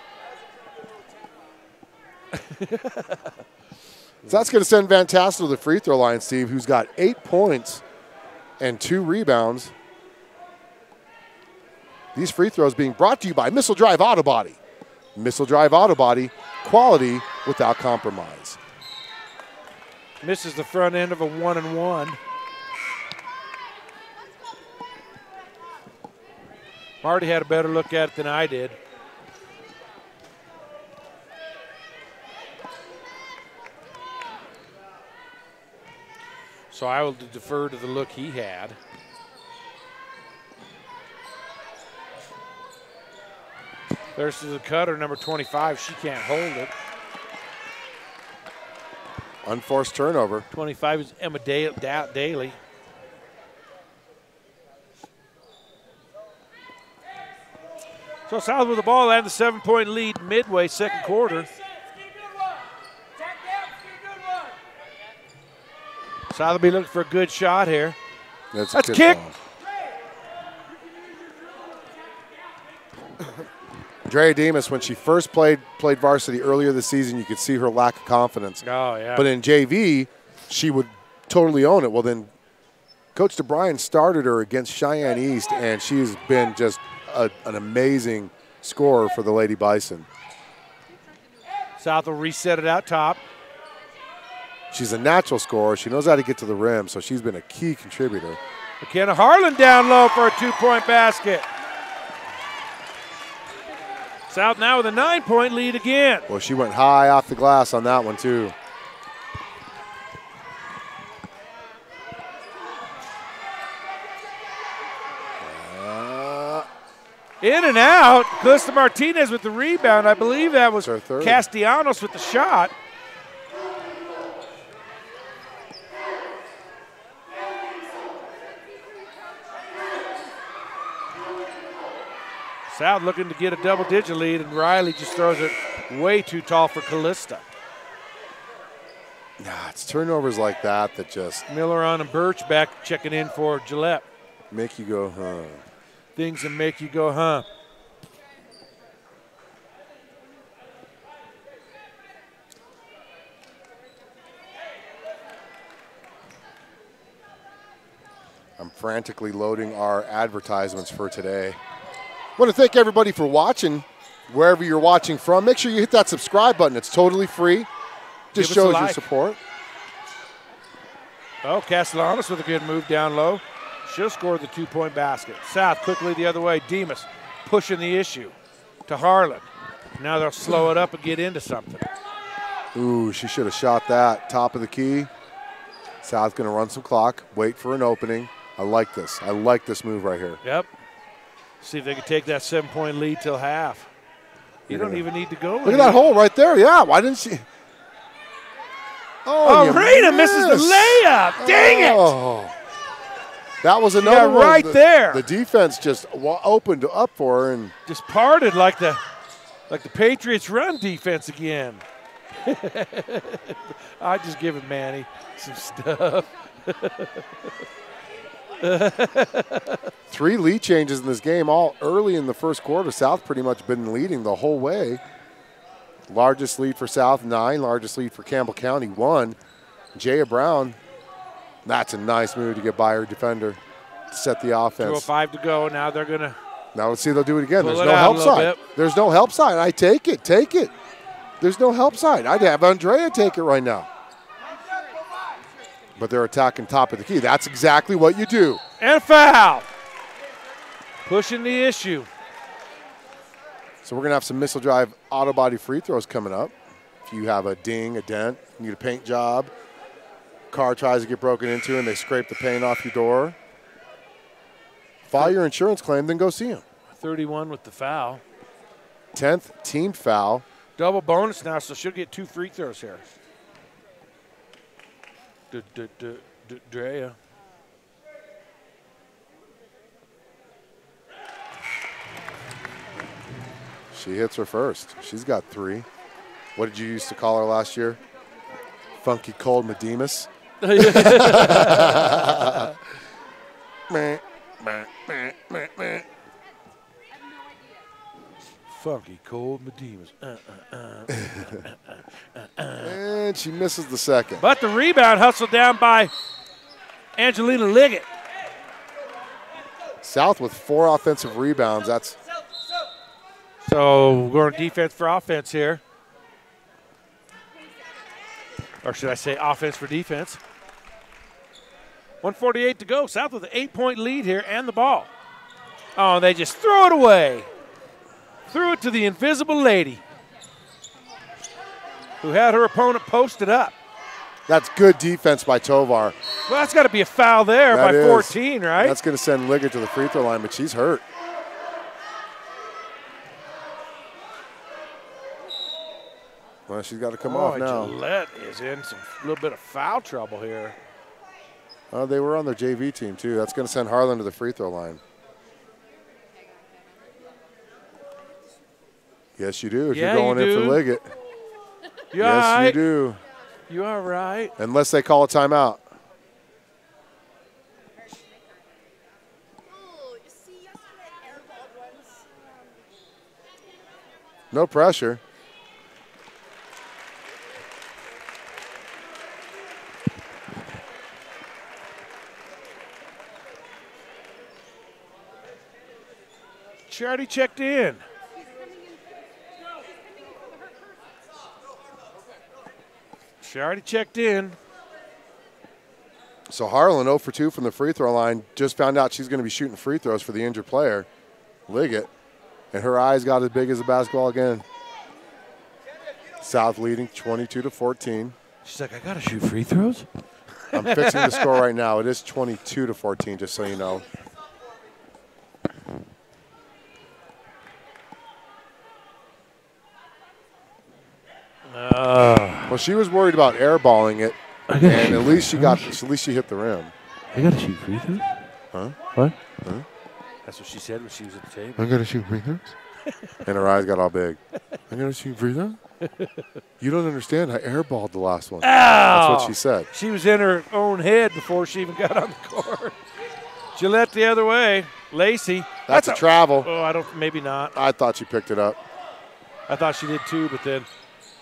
[SPEAKER 1] so that's going to send Van Tassel to the free throw line, Steve, who's got eight points and two rebounds. These free throws being brought to you by Missile Drive Auto Body. Missile Drive Auto Body, quality without compromise.
[SPEAKER 2] Misses the front end of a one and one. Marty had a better look at it than I did. So I will defer to the look he had. There's the cutter, number 25. She can't hold it.
[SPEAKER 1] Unforced turnover.
[SPEAKER 2] 25 is Emma Da- Da- Daly. So South with the ball and the seven point lead midway second quarter. South will be looking for a good shot here.
[SPEAKER 1] That's, a
[SPEAKER 2] That's
[SPEAKER 1] good
[SPEAKER 2] kick.
[SPEAKER 1] ball. Drea Demas, when she first played played varsity earlier this season, you could see her lack of confidence.
[SPEAKER 2] Oh, yeah.
[SPEAKER 1] But in JV, she would totally own it. Well, then Coach DeBryan started her against Cheyenne East, and she's been just a, an amazing scorer for the Lady Bison.
[SPEAKER 2] South will reset it out top.
[SPEAKER 1] She's a natural scorer. She knows how to get to the rim, so she's been a key contributor.
[SPEAKER 2] McKenna Harlan down low for a two point basket. South now with a nine point lead again.
[SPEAKER 1] Well, she went high off the glass on that one, too. Uh,
[SPEAKER 2] In and out. Callista Martinez with the rebound. I believe that was. Castellanos with the shot. South looking to get a double digit lead, and Riley just throws it way too tall for Callista.
[SPEAKER 1] Nah, it's turnovers like that that just
[SPEAKER 2] Miller on and Birch back checking in for Gillette.
[SPEAKER 1] Make you go, huh?
[SPEAKER 2] Things that make you go, huh?
[SPEAKER 1] I'm frantically loading our advertisements for today. Want to thank everybody for watching, wherever you're watching from. Make sure you hit that subscribe button. It's totally free. Just
[SPEAKER 2] Give us a
[SPEAKER 1] shows your support.
[SPEAKER 2] Oh, Castellanos with a good move down low. She'll score the two point basket. South quickly the other way. Demas pushing the issue to Harlan. Now they'll slow it up and get into something.
[SPEAKER 1] Ooh, she should have shot that. Top of the key. South going to run some clock, wait for an opening. I like this. I like this move right here.
[SPEAKER 2] Yep. See if they can take that seven point lead till half. You don't even need to go.
[SPEAKER 1] Look at that hole right there. Yeah, why didn't she?
[SPEAKER 2] Oh,
[SPEAKER 1] you
[SPEAKER 2] Reyna misses the layup. Dang it.
[SPEAKER 1] Oh. That was another one.
[SPEAKER 2] right
[SPEAKER 1] The-
[SPEAKER 2] there.
[SPEAKER 1] The defense just opened up for her, and
[SPEAKER 2] Just parted like the like the Patriots run defense again. I just give it Manny some stuff.
[SPEAKER 1] three lead changes in this game, all early in the first quarter. South pretty much been leading the whole way. Largest lead for South, nine. Largest lead for Campbell County, one. Jaya Brown, that's a nice move to get by her defender to set the offense.
[SPEAKER 2] 205 to go. Now they're gonna
[SPEAKER 1] Now let's see if they'll do it again. There's
[SPEAKER 2] it
[SPEAKER 1] no help side.
[SPEAKER 2] bit.
[SPEAKER 1] There's no help side. I take it. Take it. There's no help side. I'd have Andrea take it right now. But they're attacking top of the key. That's exactly what you do.
[SPEAKER 2] and a foul. Pushing the issue.
[SPEAKER 1] So we're gonna have some missile drive auto body free throws coming up. If you have a ding, a dent, you need a paint job, car tries to get broken into and they scrape the paint off your door. File your insurance claim, then go see them.
[SPEAKER 2] 31 with the foul.
[SPEAKER 1] 10th team foul.
[SPEAKER 2] Double bonus now, so she'll get two free throws here. D- d- d- d- Drea.
[SPEAKER 1] She hits her first. She's got three. What did you used to call her last year? Funky Cold Medemus. Meh.
[SPEAKER 2] Funky cold Medemas. Uh, uh, uh.
[SPEAKER 1] And she misses the second.
[SPEAKER 2] But the rebound hustled down by Angelina Liggett.
[SPEAKER 1] South with four offensive rebounds. That's
[SPEAKER 2] So we're going defense for offense here. Or should I say offense for defense? 148 to go. South with an eight point lead here and the ball. Oh, they just throw it away. Threw it to the invisible lady who had her opponent posted up.
[SPEAKER 1] that's good defense by Tovar.
[SPEAKER 2] Well, that's got to be a foul there
[SPEAKER 1] That
[SPEAKER 2] by
[SPEAKER 1] is.
[SPEAKER 2] 14, right?
[SPEAKER 1] That's going to send Liggett to the free throw line, but she's hurt. Well, she's got to come
[SPEAKER 2] Boy,
[SPEAKER 1] off now.
[SPEAKER 2] Gillette is in some little bit of foul trouble here.
[SPEAKER 1] Uh, they were on their JV team too. That's going to send Harlan to the free throw line. Yes, you do. If
[SPEAKER 2] Yeah,
[SPEAKER 1] you're going
[SPEAKER 2] you
[SPEAKER 1] in for. Liggett,
[SPEAKER 2] You
[SPEAKER 1] yes,
[SPEAKER 2] right?
[SPEAKER 1] you do.
[SPEAKER 2] You all right?
[SPEAKER 1] Unless they call a timeout. No pressure.
[SPEAKER 2] She already checked in. She already checked in.
[SPEAKER 1] So Harlan 0 for 2 from the free throw line. Just found out she's going to be shooting free throws for the injured player, Liggett, and her eyes got as big as a basketball again. South leading 22 to 14.
[SPEAKER 2] She's like, I gotta shoot free throws.
[SPEAKER 1] I'm fixing the score right now. It is 22 to 14, just so you know. Uh, well, she was worried about airballing it, and at least she got, at least she hit the rim.
[SPEAKER 2] I gotta shoot free throws.
[SPEAKER 1] Huh?
[SPEAKER 2] What?
[SPEAKER 1] Huh?
[SPEAKER 2] That's what she said when she was at the table.
[SPEAKER 1] I'm gonna shoot free throws. and her eyes got all big. I'm gonna shoot free throws. You don't understand. I airballed the last one. That's what she said.
[SPEAKER 2] She was in her own head before she even got on the court. Gillette the other way. Lacey.
[SPEAKER 1] That's, a travel.
[SPEAKER 2] Oh, I don't. Maybe not.
[SPEAKER 1] I thought she picked it up.
[SPEAKER 2] I thought she did too, but then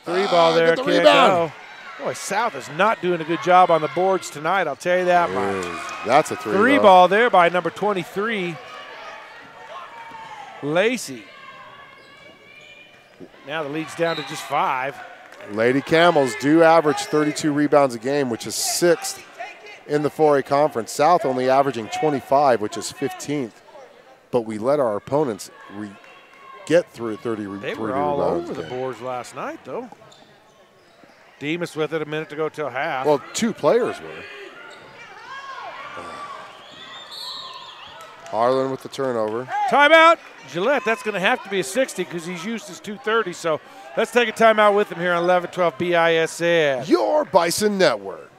[SPEAKER 2] three
[SPEAKER 1] Ah,
[SPEAKER 2] ball there.
[SPEAKER 1] get the
[SPEAKER 2] Can't
[SPEAKER 1] rebound.
[SPEAKER 2] go. Boy, South is not doing a good job on the boards tonight. I'll tell you that much.
[SPEAKER 1] Is- That's a three.
[SPEAKER 2] Three
[SPEAKER 1] though.
[SPEAKER 2] ball there by number 23, Lacey. Now the lead's down to just five.
[SPEAKER 1] Lady Camels do average 32 rebounds a game, which is sixth in the 4A conference. South only averaging 25, which is 15th. But we let our opponents re- get through 30 re-
[SPEAKER 2] They
[SPEAKER 1] 30
[SPEAKER 2] were all over the boards last night, though. Demas with it a minute to go till half.
[SPEAKER 1] Well, two players were. Uh, Harlan with the turnover.
[SPEAKER 2] Timeout. Gillette, that's going to have to be a 60 because he's used his 230. So let's take a timeout with him here on 11 12 BISN.
[SPEAKER 1] Your Bison Network.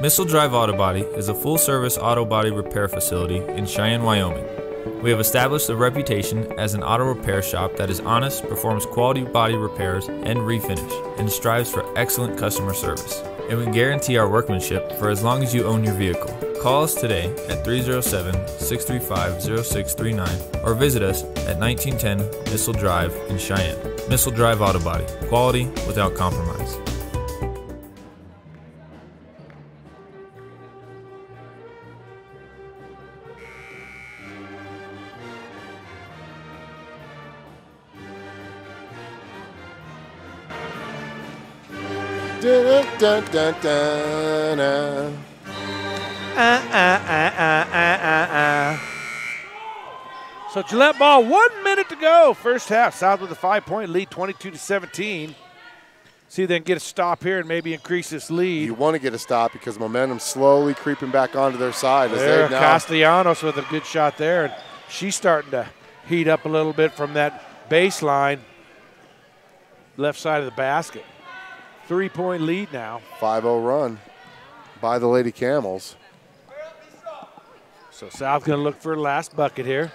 [SPEAKER 6] Missile Drive Auto Body is a full service auto body repair facility in Cheyenne, Wyoming. We have established a reputation as an auto repair shop that is honest, performs quality body repairs and refinish, and strives for excellent customer service. And we guarantee our workmanship for as long as you own your vehicle. Call us today at 307 635 0639 or visit us at 1910 Missile Drive in Cheyenne. Missile Drive Auto Body, quality without compromise.
[SPEAKER 1] Dun, dun, dun, dun, dun.
[SPEAKER 2] Uh, uh, uh, uh, uh, uh, uh. So Gillette ball, one minute to go. First half. South with a five point lead, 22 to 17. See if they can get a stop here and maybe increase this lead.
[SPEAKER 1] You want to get a stop because momentum's slowly creeping back onto their side. As
[SPEAKER 2] There,
[SPEAKER 1] they now
[SPEAKER 2] Castellanos with a good shot there, and she's starting to heat up a little bit from that baseline, left side of the basket. Three point lead now.
[SPEAKER 1] 5 0 run by the Lady Camels.
[SPEAKER 2] So South going to look for a last bucket here.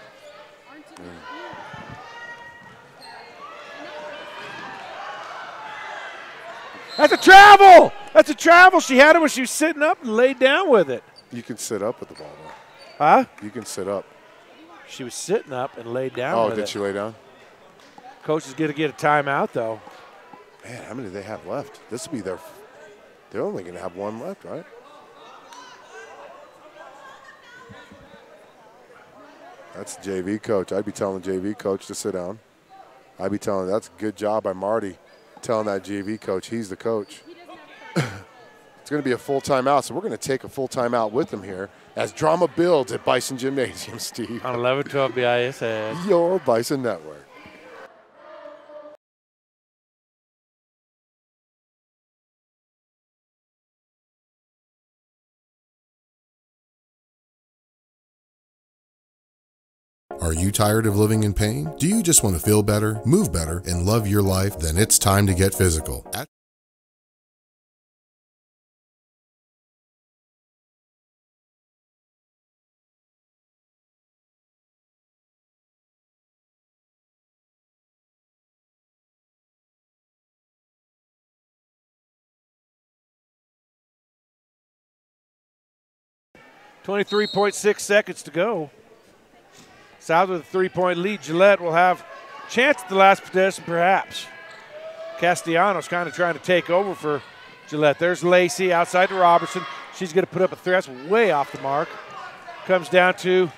[SPEAKER 2] That's a travel. That's a travel. She had it when she was sitting up and laid down with it.
[SPEAKER 1] You can sit up with the ball, though.
[SPEAKER 2] Huh?
[SPEAKER 1] You can sit up.
[SPEAKER 2] She was sitting up and laid down
[SPEAKER 1] Oh, did
[SPEAKER 2] it.
[SPEAKER 1] she lay down?
[SPEAKER 2] Coach is going to get a timeout though.
[SPEAKER 1] Man, how many do they have left? This will be their. They're only going to have one left, right? That's the JV coach. I'd be telling the JV coach to sit down. I'd be telling that's a good job by Marty, telling that JV coach he's the coach. it's going to be a full timeout, so we're going to take a full timeout with them here as drama builds at Bison Gymnasium. Steve,
[SPEAKER 2] On 11 12 BISN.
[SPEAKER 1] your Bison Network.
[SPEAKER 5] Are you tired of living in pain? Do you just want to feel better, move better, and love your life? Then it's time to get physical. At
[SPEAKER 2] Twenty-three point six seconds to go. South with a three-point lead. Gillette will have chance at the last possession, perhaps. Castellanos kind of trying to take over for Gillette. There's Lacey outside to Robertson. She's going to put up a three. That's way off the mark. Comes down to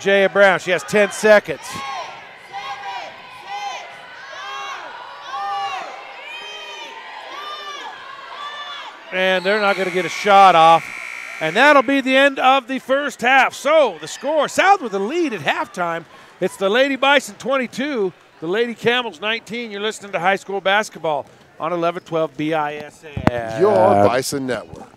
[SPEAKER 2] Jaya Brown. She has 10 seconds. And they're not going to get a shot off. And that'll be the end of the first half. So the score South with the lead at halftime. It's the Lady Bison 22, the Lady Camels 19. You're listening to high school basketball on 1112 BISN.
[SPEAKER 1] Your Bison Network.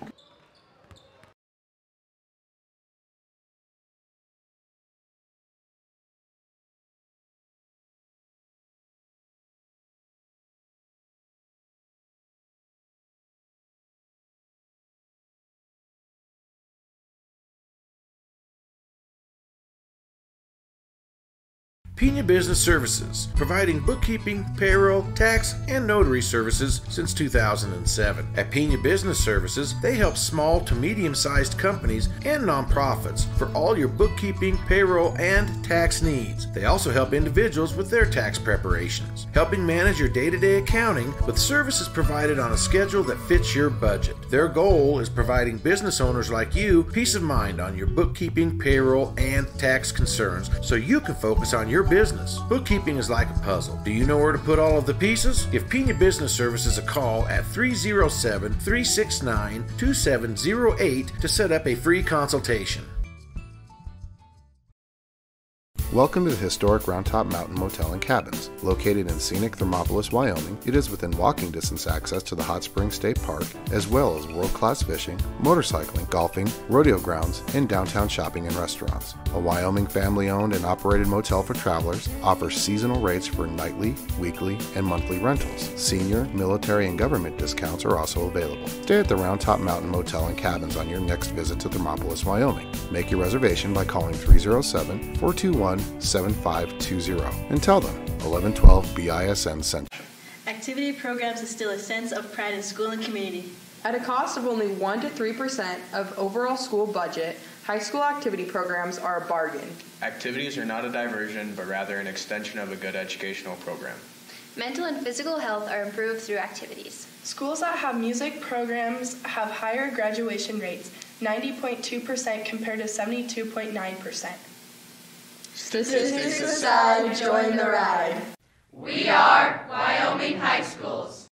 [SPEAKER 7] Pina Business Services, providing bookkeeping, payroll, tax, and notary services since 2007. At Pina Business Services, they help small to medium sized companies and nonprofits for all your bookkeeping, payroll, and tax needs. They also help individuals with their tax preparations, helping manage your day to day accounting with services provided on a schedule that fits your budget. Their goal is providing business owners like you peace of mind on your bookkeeping, payroll, and tax concerns so you can focus on your business. Bookkeeping is like a puzzle. Do you know where to put all of the pieces? Give Pina Business Services a call at 307 369 2708 to set up a free consultation.
[SPEAKER 5] Welcome to the historic Round Top Mountain Motel and Cabins. Located in scenic Thermopolis, Wyoming, it is within walking distance access to the Hot Springs State Park, as well as world class fishing, motorcycling, golfing, rodeo grounds, and downtown shopping and restaurants. A Wyoming family owned and operated motel for travelers offers seasonal rates for nightly, weekly, and monthly rentals. Senior, military, and government discounts are also available. Stay at the Round Top Mountain Motel and Cabins on your next visit to Thermopolis, Wyoming. Make your reservation by calling 307 421 7520 and tell them 1112 BISN sent.
[SPEAKER 8] Activity programs instill a sense of pride in school and community.
[SPEAKER 9] At a cost of only 1 to 3% of overall school budget, high school activity programs are a bargain.
[SPEAKER 10] Activities are not a diversion, but rather an extension of a good educational program.
[SPEAKER 11] Mental and physical health are improved through activities.
[SPEAKER 4] Schools that have music programs have higher graduation rates, 90.2% compared to 72.9%.
[SPEAKER 9] Statistics aside, join the ride.
[SPEAKER 12] We are Wyoming High Schools.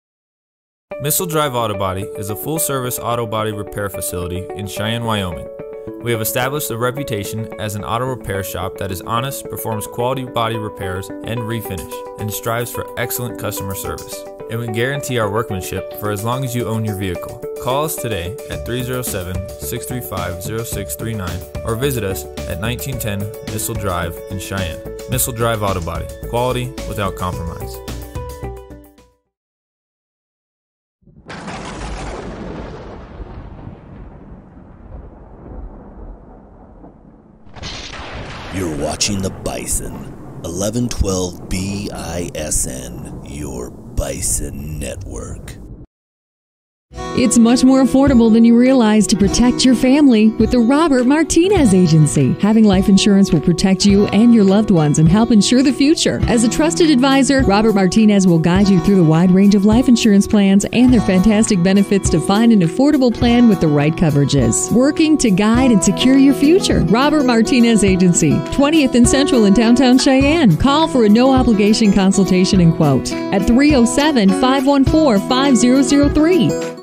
[SPEAKER 6] Missile Drive Auto Body is a full service auto body repair facility in Cheyenne, Wyoming. We have established a reputation as an auto repair shop that is honest, performs quality body repairs and refinish, and strives for excellent customer service. And we guarantee our workmanship for as long as you own your vehicle. Call us today at 307 635 0639 or visit us at 1910 Missile Drive in Cheyenne. Missile Drive Auto Body. Quality without compromise.
[SPEAKER 13] Watching the Bison. 1112 BISN, your Bison Network.
[SPEAKER 14] It's much more affordable than you realize to protect your family with the Robert Martinez Agency. Having life insurance will protect you and your loved ones and help ensure the future. As a trusted advisor, Robert Martinez will guide you through the wide range of life insurance plans and their fantastic benefits to find an affordable plan with the right coverages. Working to guide and secure your future. Robert Martinez Agency, 20th and Central in downtown Cheyenne. Call for a no obligation consultation and quote at 307 514 5003.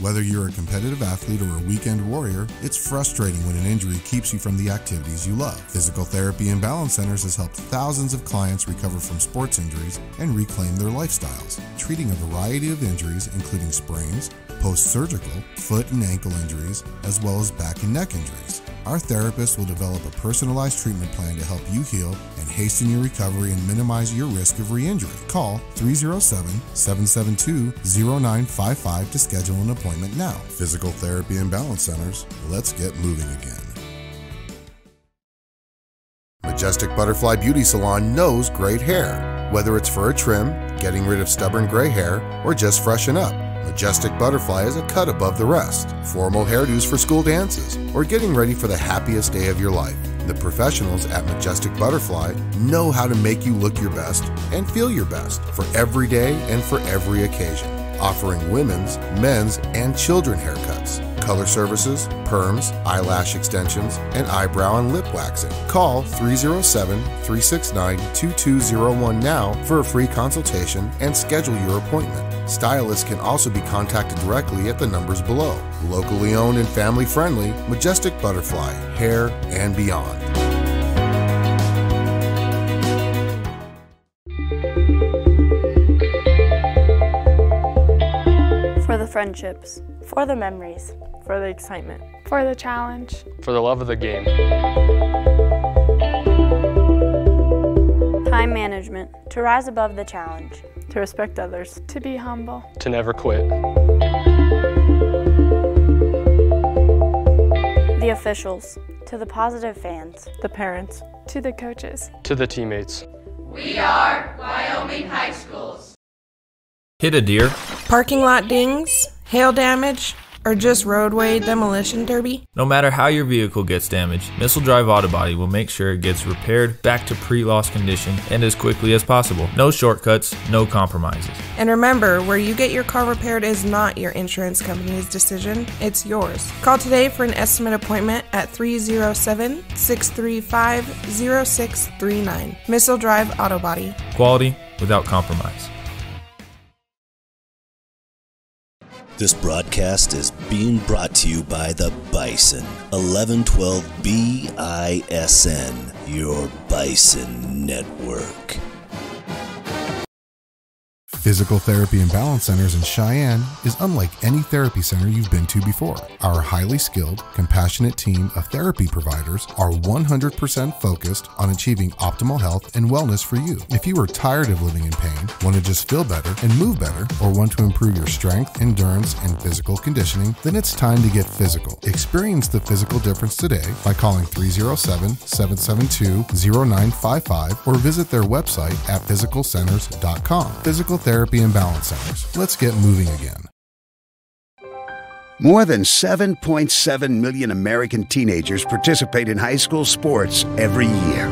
[SPEAKER 5] Whether you're a competitive athlete or a weekend warrior, it's frustrating when an injury keeps you from the activities you love. Physical Therapy and Balance Centers has helped thousands of clients recover from sports injuries and reclaim their lifestyles, treating a variety of injuries including sprains, post-surgical, foot and ankle injuries, as well as back and neck injuries. Our therapists will develop a personalized treatment plan to help you heal and hasten your recovery and minimize your risk of re-injury. Call 307-772-0955 to schedule an appointment now. Physical Therapy and Balance Centers, let's get moving again. Majestic Butterfly Beauty Salon knows great hair. Whether it's for a trim, getting rid of stubborn gray hair, or just freshen up, Majestic Butterfly is a cut above the rest. Formal hairdos for school dances, or getting ready for the happiest day of your life. The professionals at Majestic Butterfly know how to make you look your best and feel your best for every day and for every occasion. Offering women's, men's, and children haircuts, color services, perms, eyelash extensions, and eyebrow and lip waxing. Call 307 369 2201 now for a free consultation and schedule your appointment. Stylists can also be contacted directly at the numbers below. Locally owned and family friendly, Majestic Butterfly, hair and beyond.
[SPEAKER 15] For the friendships, for the memories,
[SPEAKER 16] for the excitement,
[SPEAKER 17] for the challenge,
[SPEAKER 18] for the love of the game.
[SPEAKER 15] Time management, to rise above the challenge,
[SPEAKER 16] to respect others,
[SPEAKER 17] to be humble,
[SPEAKER 18] to never quit.
[SPEAKER 15] The officials, to the positive fans,
[SPEAKER 16] the parents,
[SPEAKER 19] To the coaches.
[SPEAKER 18] To the teammates.
[SPEAKER 12] We are Wyoming High Schools.
[SPEAKER 6] Hit a deer,
[SPEAKER 20] Parking lot dings, hail damage, or just roadway demolition derby?
[SPEAKER 6] No matter how your vehicle gets damaged, Missile Drive Auto Body will make sure it gets repaired back to pre loss condition and as quickly as possible. No shortcuts, no compromises.
[SPEAKER 20] And remember, where you get your car repaired is not your insurance company's decision, it's yours. Call today for an estimate appointment at 307 635 0639. Missile Drive Auto Body.
[SPEAKER 6] Quality without compromise.
[SPEAKER 13] This broadcast is being brought to you by the Bison. 1112 BISN, your Bison Network.
[SPEAKER 5] Physical Therapy and Balance Centers in Cheyenne is unlike any therapy center you've been to before. Our highly skilled, compassionate team of therapy providers are 100% focused on achieving optimal health and wellness for you. If you are tired of living in pain, want to just feel better and move better, or want to improve your strength, endurance, and physical conditioning, then it's time to get physical. Experience the physical difference today by calling 307 772 0955 or visit their website at physicalcenters.com. Physical Therapy and Balance Centers. Let's get moving again.
[SPEAKER 21] More than 7.7 million American teenagers participate in high school sports every year,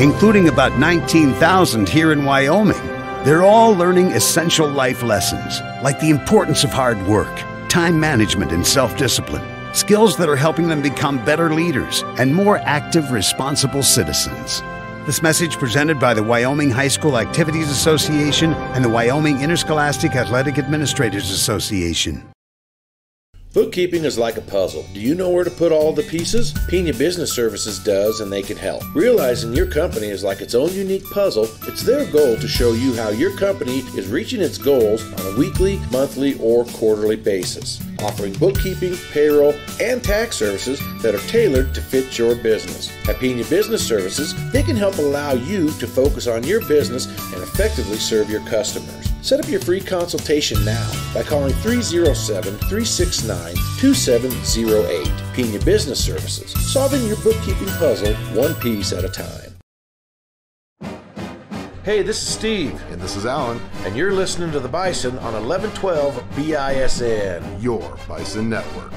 [SPEAKER 21] including about 19,000 here in Wyoming. They're all learning essential life lessons like the importance of hard work, time management, and self discipline. Skills that are helping them become better leaders and more active, responsible citizens. This message presented by the Wyoming High School Activities Association and the Wyoming Interscholastic Athletic Administrators Association.
[SPEAKER 7] Bookkeeping is like a puzzle. Do you know where to put all the pieces? Pina Business Services does, and they can help. Realizing your company is like its own unique puzzle, it's their goal to show you how your company is reaching its goals on a weekly, monthly, or quarterly basis. Offering bookkeeping, payroll, and tax services that are tailored to fit your business. At Pina Business Services, they can help allow you to focus on your business and effectively serve your customers. Set up your free consultation now by calling 307 369 2708. Pina Business Services, solving your bookkeeping puzzle one piece at a time. Hey, this is Steve.
[SPEAKER 5] And this is Alan.
[SPEAKER 7] And you're listening to The Bison on 1112 BISN.
[SPEAKER 5] Your Bison Network.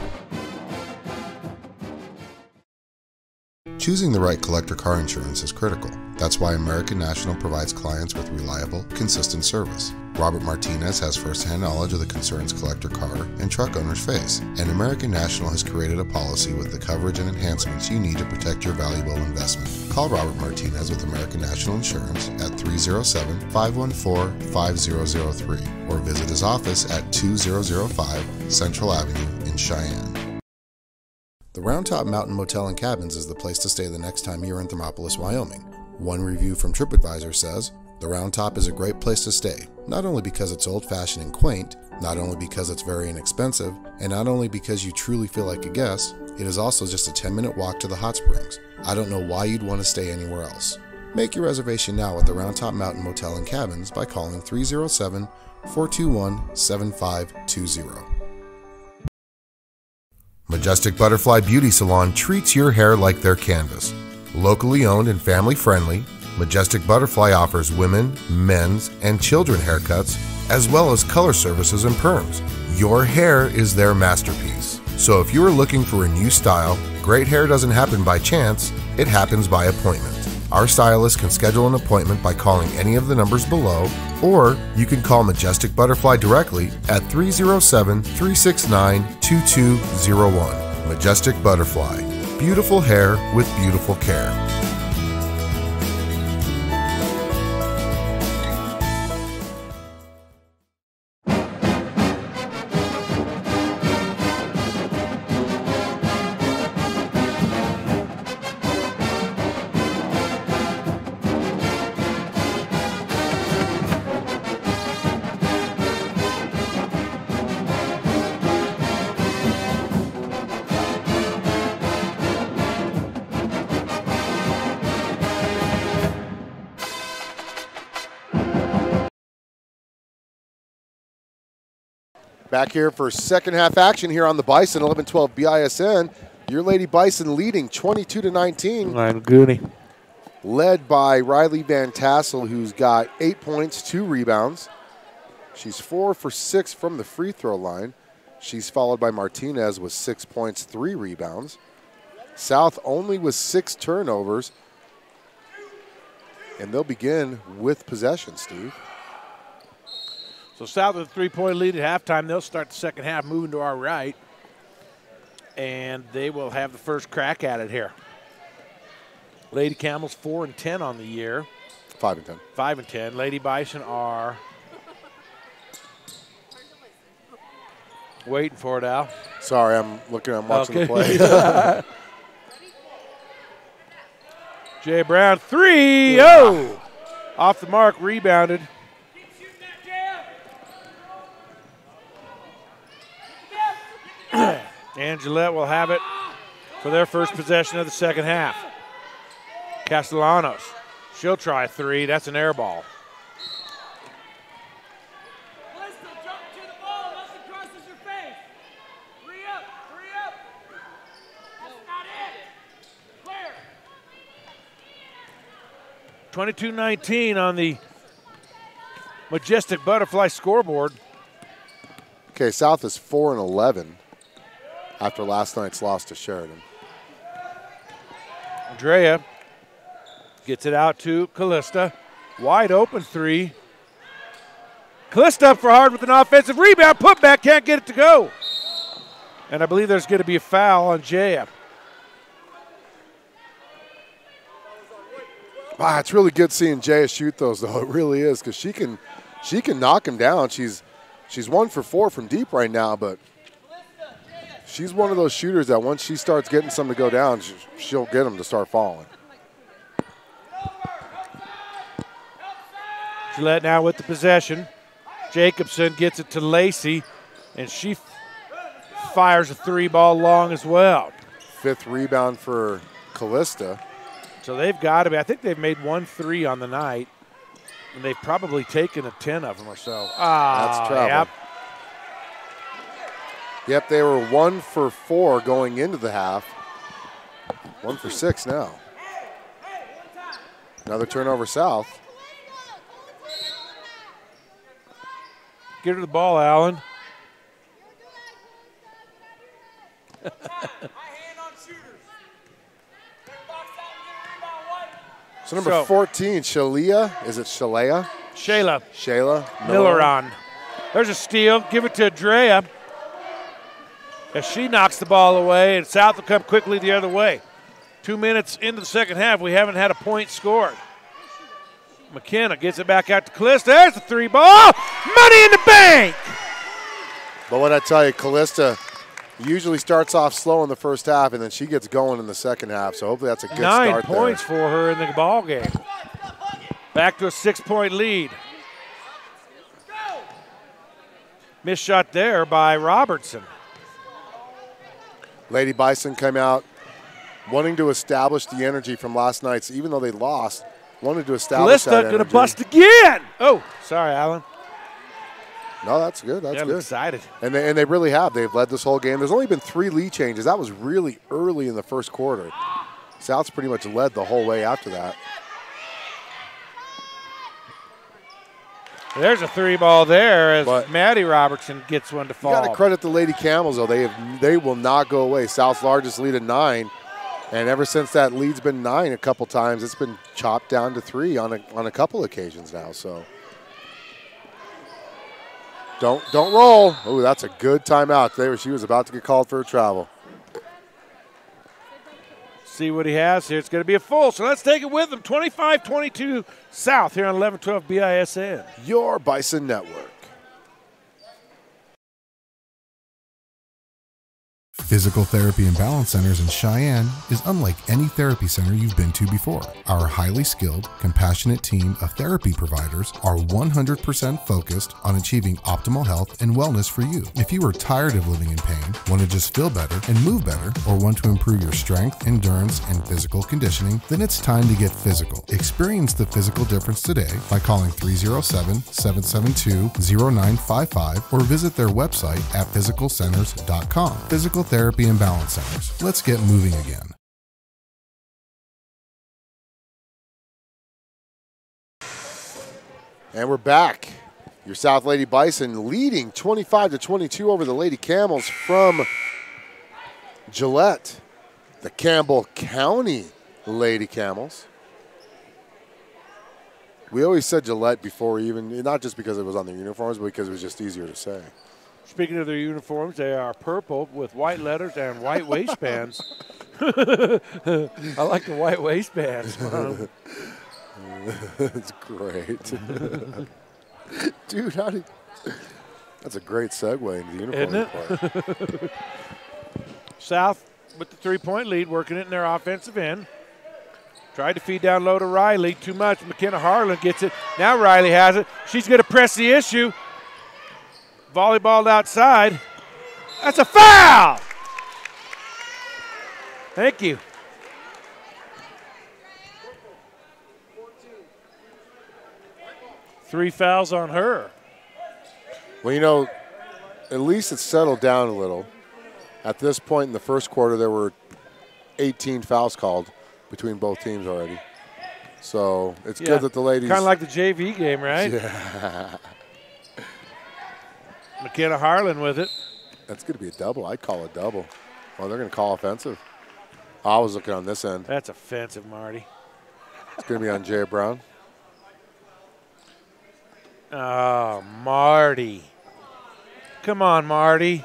[SPEAKER 5] Choosing the right collector car insurance is critical. That's why American National provides clients with reliable, consistent service. Robert Martinez has firsthand knowledge of the concerns collector car and truck owners face, and American National has created a policy with the coverage and enhancements you need to protect your valuable investment. Call Robert Martinez with American National Insurance at 307 514 5003 or visit his office at 2005 Central Avenue in Cheyenne. The Round Top Mountain Motel and Cabins is the place to stay the next time you're in Thermopolis, Wyoming. One review from TripAdvisor says The Round Top is a great place to stay, not only because it's old fashioned and quaint, not only because it's very inexpensive, and not only because you truly feel like a guest, it is also just a 10 minute walk to the hot springs. I don't know why you'd want to stay anywhere else. Make your reservation now at the Round Top Mountain Motel and Cabins by calling 307 421 7520. Majestic Butterfly Beauty Salon treats your hair like their canvas. Locally owned and family friendly, Majestic Butterfly offers women, men's, and children haircuts, as well as color services and perms. Your hair is their masterpiece. So if you are looking for a new style, great hair doesn't happen by chance, it happens by appointment. Our stylist can schedule an appointment by calling any of the numbers below, or you can call Majestic Butterfly directly at 307 369 2201. Majestic Butterfly. Beautiful hair with beautiful care. Back here for second half action here on the Bison, 11-12 BISN. Your Lady Bison leading 22 to 19.
[SPEAKER 2] I'm Goonie.
[SPEAKER 1] led by Riley Van Tassel, who's got eight points, two rebounds. She's four for six from the free throw line. She's followed by Martinez with six points, three rebounds. South only with six turnovers. And they'll begin with possession, Steve.
[SPEAKER 2] So South with a three-point lead at halftime. They'll start the second half moving to our right. And they will have the first crack at it here. Lady Camels four and ten on the year.
[SPEAKER 1] Five and ten.
[SPEAKER 2] Five and ten. Lady Bison are waiting for it, Al.
[SPEAKER 1] Sorry, I'm looking. I'm watching
[SPEAKER 2] Okay.
[SPEAKER 1] the play.
[SPEAKER 2] Jaya Brown three. Oh, off the mark, rebounded. And Gillette will have it for their first possession of the second half. Castellanos, she'll try three. That's an air ball. Twenty-two nineteen on the majestic butterfly scoreboard.
[SPEAKER 1] okay, South is four and eleven after last night's loss to Sheridan.
[SPEAKER 2] Andrea gets it out to Callista. Wide open three. Callista up for hard with an offensive rebound. Put back, can't get it to go. And I believe there's going to be a foul on Jaya.
[SPEAKER 1] Wow, it's really good seeing Jaya shoot those though. It really is because she can, she can knock him down. She's, she's one for four from deep right now, but she's one of those shooters that once she starts getting some to go down, she'll get them to start falling.
[SPEAKER 2] Gillette now with the possession. Jacobson gets it to Lacey, and she fires a three ball long as well.
[SPEAKER 1] Fifth rebound for Callista.
[SPEAKER 2] So they've got to be. I think they've made one three on the night, and they've probably taken a ten of them or so. Ah,
[SPEAKER 1] That's trouble.
[SPEAKER 2] Yep.
[SPEAKER 1] Yep, they were one for four going into the half. One for six now. Another turnover south.
[SPEAKER 2] Get her the ball, Allen.
[SPEAKER 1] So number
[SPEAKER 2] So-
[SPEAKER 1] 14, Shalia. Is it Shalea?
[SPEAKER 2] Shayla.
[SPEAKER 1] Shayla
[SPEAKER 2] Milleron. There's a steal. Give it to Drea. As she knocks the ball away, and South will come quickly the other way. Two minutes into the second half, we haven't had a point scored. McKenna gets it back out to Callista. There's the three ball. Money in the bank.
[SPEAKER 1] But what I tell you, Callista usually starts off slow in the first half, and then she gets going in the second half. So hopefully that's a good
[SPEAKER 2] Nine
[SPEAKER 1] start
[SPEAKER 2] points
[SPEAKER 1] there.
[SPEAKER 2] for her in the ball game. Back to a six-point lead. Missed shot there by Robertson.
[SPEAKER 1] Lady Bison came out wanting to establish the energy from last night's, even though they lost, wanted to establish
[SPEAKER 2] Callista
[SPEAKER 1] that
[SPEAKER 2] gonna bust again. Oh, sorry, Alan.
[SPEAKER 1] No, that's good. That's
[SPEAKER 2] Yeah, I'm
[SPEAKER 1] good.
[SPEAKER 2] excited.
[SPEAKER 1] And they, and they really have. They've led this whole game. There's only been three lead changes. That was really early in the first quarter. South's pretty much led the whole way after that.
[SPEAKER 2] There's a three ball there as Maddie Robertson gets one to
[SPEAKER 1] You
[SPEAKER 2] fall.
[SPEAKER 1] got to credit the Lady Camels though. They have they will not go away. South's largest lead at nine, and ever since that lead's been nine a couple times, it's been chopped down to three on a on a couple occasions now. So don't don't roll. Oh, that's a good timeout. There, she was about to get called for a travel.
[SPEAKER 2] See what he has here. It's going to be a full, so let's take it with him. 25 22 South here on 1112 BISN.
[SPEAKER 1] Your Bison Network.
[SPEAKER 5] Physical Therapy and Balance Centers in Cheyenne is unlike any therapy center you've been to before. Our highly skilled, compassionate team of therapy providers are 100% focused on achieving optimal health and wellness for you. If you are tired of living in pain, want to just feel better and move better, or want to improve your strength, endurance, and physical conditioning, then it's time to get physical. Experience the physical difference today by calling 307 772 0955 or visit their website at physicalcenters.com. Physical therapy and balance centers. Let's get moving again.
[SPEAKER 1] And we're back. Your South Lady Bison leading 25 to 22 over the Lady Camels from Gillette, the Campbell County Lady Camels. We always said Gillette before, even not just because it was on their uniforms, but because it was just easier to say.
[SPEAKER 2] Speaking of their uniforms, they are purple with white letters and white waistbands. I like the white waistbands.
[SPEAKER 1] That's great. Dude, how did. That's a great segue into the uniform.
[SPEAKER 2] Isn't it? South with the three point lead, working it in their offensive end. Tried to feed down low to Riley. Too much. McKenna Harlan gets it. Now Riley has it. She's going to press the issue. Volleyballed outside. That's a foul. Thank you. Three fouls on her.
[SPEAKER 1] Well, you know, at least it's settled down a little. At this point in the first quarter, there were 18 fouls called between both teams already. So it's
[SPEAKER 2] Yeah.
[SPEAKER 1] good that the ladies.
[SPEAKER 2] Kind of like the JV game, right?
[SPEAKER 1] Yeah.
[SPEAKER 2] McKenna Harlan with it.
[SPEAKER 1] That's going to be a double. I'd call a double. Well, they're going to call offensive. I was looking on this end.
[SPEAKER 2] That's offensive, Marty.
[SPEAKER 1] It's going to be on Jaya Brown.
[SPEAKER 2] Oh, Marty. Come on, Marty.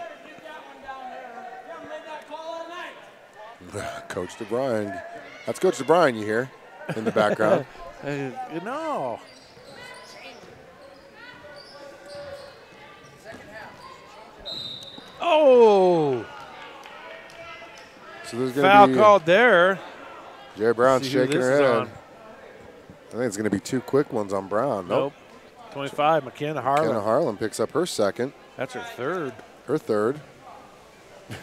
[SPEAKER 1] Coach DeBryan. That's Coach DeBryan you hear in the background.
[SPEAKER 2] No. Oh,
[SPEAKER 1] so there's
[SPEAKER 2] foul
[SPEAKER 1] be
[SPEAKER 2] called there. See who
[SPEAKER 1] shaking her head.
[SPEAKER 2] on.
[SPEAKER 1] I think it's going to be two quick ones on Brown.
[SPEAKER 2] Nope.
[SPEAKER 1] Nope.
[SPEAKER 2] 25, McKenna Harlan.
[SPEAKER 1] Kenna Harlan picks up her second.
[SPEAKER 2] That's her third.
[SPEAKER 1] Her third.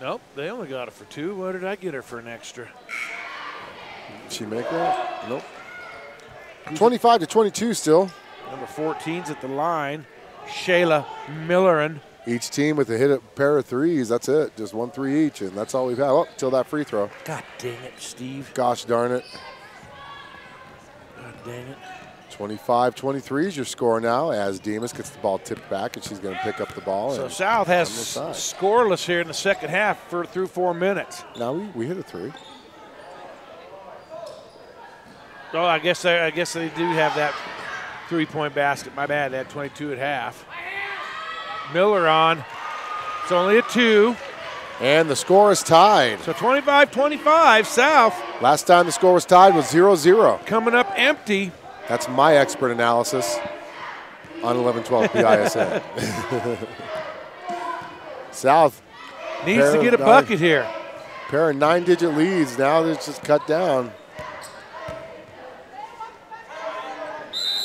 [SPEAKER 2] Nope, they only got it for two. What did I get her for an extra?
[SPEAKER 1] Did she make that? Nope. 25 to 22 still.
[SPEAKER 2] Number 14's at the line. Shayla Millerin.
[SPEAKER 1] Each team with a hit a pair of threes. That's it. Just one three each, and that's all we've had. Oh, till that free throw.
[SPEAKER 2] God dang it, Steve.
[SPEAKER 1] Gosh darn it.
[SPEAKER 2] God dang it.
[SPEAKER 1] 25 23 is your score now as Demas gets the ball tipped back, and she's going to pick up the ball.
[SPEAKER 2] So
[SPEAKER 1] and
[SPEAKER 2] South has
[SPEAKER 1] on the side.
[SPEAKER 2] scoreless here in the second half for through four minutes.
[SPEAKER 1] Now we, we hit a three.
[SPEAKER 2] Oh, I guess they, I guess they do have that three-point basket. My bad. They had 22 at half. Miller on. It's only a two.
[SPEAKER 1] And the score is tied.
[SPEAKER 2] So 25-25 South.
[SPEAKER 1] Last time the score was tied was 0 0.
[SPEAKER 2] Coming up empty.
[SPEAKER 1] That's my expert analysis on 11 12 BISN. South
[SPEAKER 2] Needs to get a
[SPEAKER 1] nine-
[SPEAKER 2] bucket here.
[SPEAKER 1] Pair of nine digit leads. Now it's just cut down.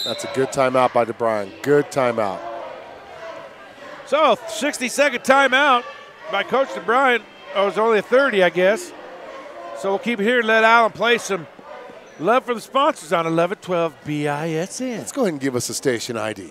[SPEAKER 1] That's a good timeout by DeBryan. Good timeout.
[SPEAKER 2] So 60-second timeout by Coach DeBryan. Oh, it was only a 30, I guess. So we'll keep it here and let Alan play some love for the sponsors on 11-12 BISN.
[SPEAKER 1] Let's go ahead and give us a station ID.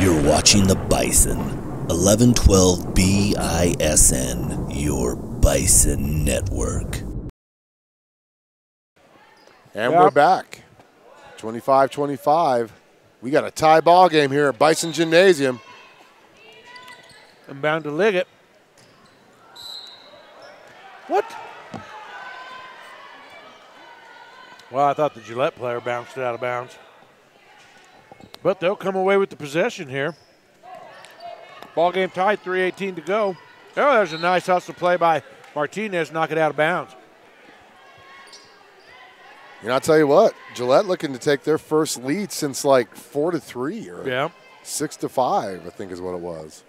[SPEAKER 13] You're watching the Bison. 1112 BISN, your Bison Network.
[SPEAKER 1] And
[SPEAKER 2] Yep.
[SPEAKER 1] we're back. 25 25. We got a tie ball game here at Bison Gymnasium.
[SPEAKER 2] I'm bound to lig it. What? Well, I thought the Gillette player bounced it out of bounds. But they'll come away with the possession here. Ball game tied, 3.18 to go. Oh, there's a nice hustle play by Martinez, knock it out of bounds.
[SPEAKER 1] And I'll tell you what, Gillette looking to take their first lead since like four to three or
[SPEAKER 2] Yeah.
[SPEAKER 1] six to five, I think is what it was.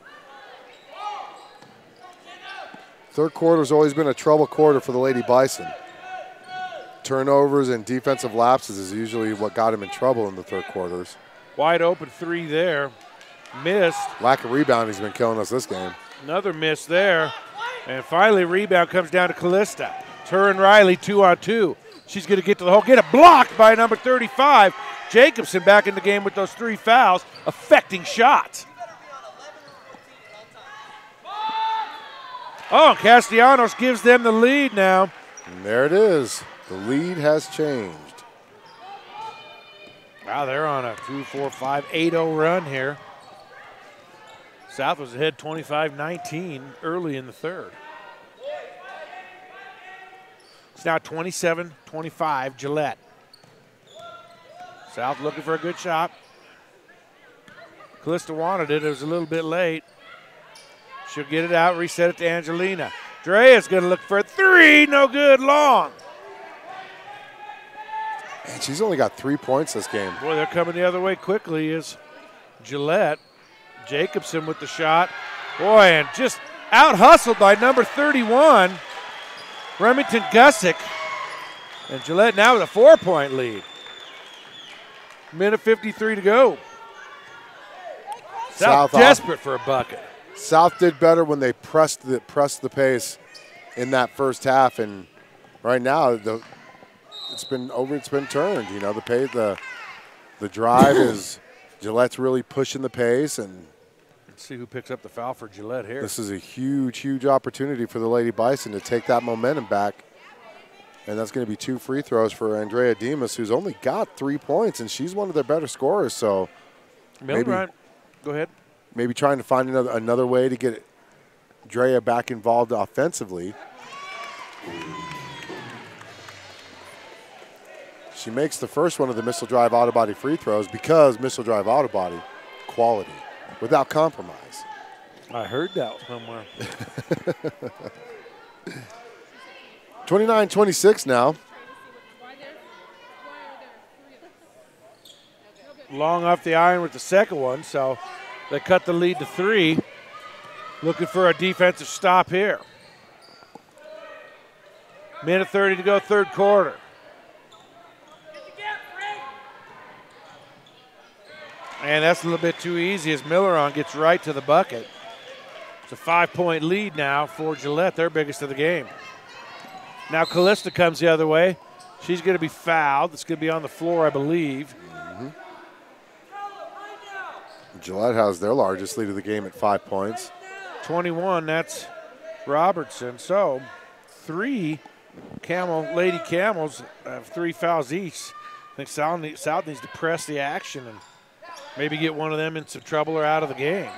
[SPEAKER 1] Third quarter's always been a trouble quarter for the Lady Bison. Turnovers and defensive lapses is usually what got him in trouble in the third quarters.
[SPEAKER 2] Wide open three there. Missed.
[SPEAKER 1] Lack of rebound, he's been killing us this game.
[SPEAKER 2] Another miss there. And finally, rebound comes down to Callista. Her and Riley two on two. She's going to get to the hole, get it blocked by number 35. Jacobson back in the game with those three fouls, affecting shots. Oh, Castellanos gives them the lead now.
[SPEAKER 1] And there it is. The lead has changed.
[SPEAKER 2] Wow, they're on a 2 4 5 8 0 run here. South was ahead 25 19 early in the third. It's now 27 25 Gillette. South looking for a good shot. Callista wanted it. It was a little bit late. She'll get it out, reset it to Angelina. Dre is going to look for a three. No good. Long.
[SPEAKER 1] And she's only got three points this game.
[SPEAKER 2] Boy, they're coming the other way quickly. Is Gillette. Jacobson with the shot. Boy, and just out hustled by number 31, Remington Gussick. And Gillette now with a four point lead. Minute 53 to go. South,
[SPEAKER 1] South
[SPEAKER 2] desperate
[SPEAKER 1] off.
[SPEAKER 2] for a bucket.
[SPEAKER 1] South did better when they pressed the pressed the pace in that first half, and right now the it's been over. It's been turned. You know the pace, the the drive is Gillette's really pushing the pace, and
[SPEAKER 2] Let's see who picks up the foul for Gillette here.
[SPEAKER 1] this is a huge, huge opportunity for the Lady Bison to take that momentum back. And that's going to be two free throws for Andrea Demas, who's only got three points, and she's one of their better scorers. So maybe,
[SPEAKER 2] Milbrine, go ahead.
[SPEAKER 1] maybe trying to find another another way to get Drea back involved offensively. She makes the first one of the missile drive auto body free throws because missile drive auto body quality without compromise.
[SPEAKER 2] I heard that somewhere.
[SPEAKER 1] 29 26 now.
[SPEAKER 2] Long off the iron with the second one, so they cut the lead to three. Looking for a defensive stop here. Minute 30 to go, third quarter. And that's a little bit too easy as Milleron gets right to the bucket. It's a five point lead now for Gillette, their biggest of the game. Now Callista comes the other way. She's going to be fouled. It's going to be on the floor, I believe. Mm-hmm.
[SPEAKER 1] Gillette has their largest lead of the game at five points.
[SPEAKER 2] 21, that's Robertson. So three Camel Lady Camels have three fouls each. I think South, South needs to press the action and maybe get one of them in some trouble or out of the game.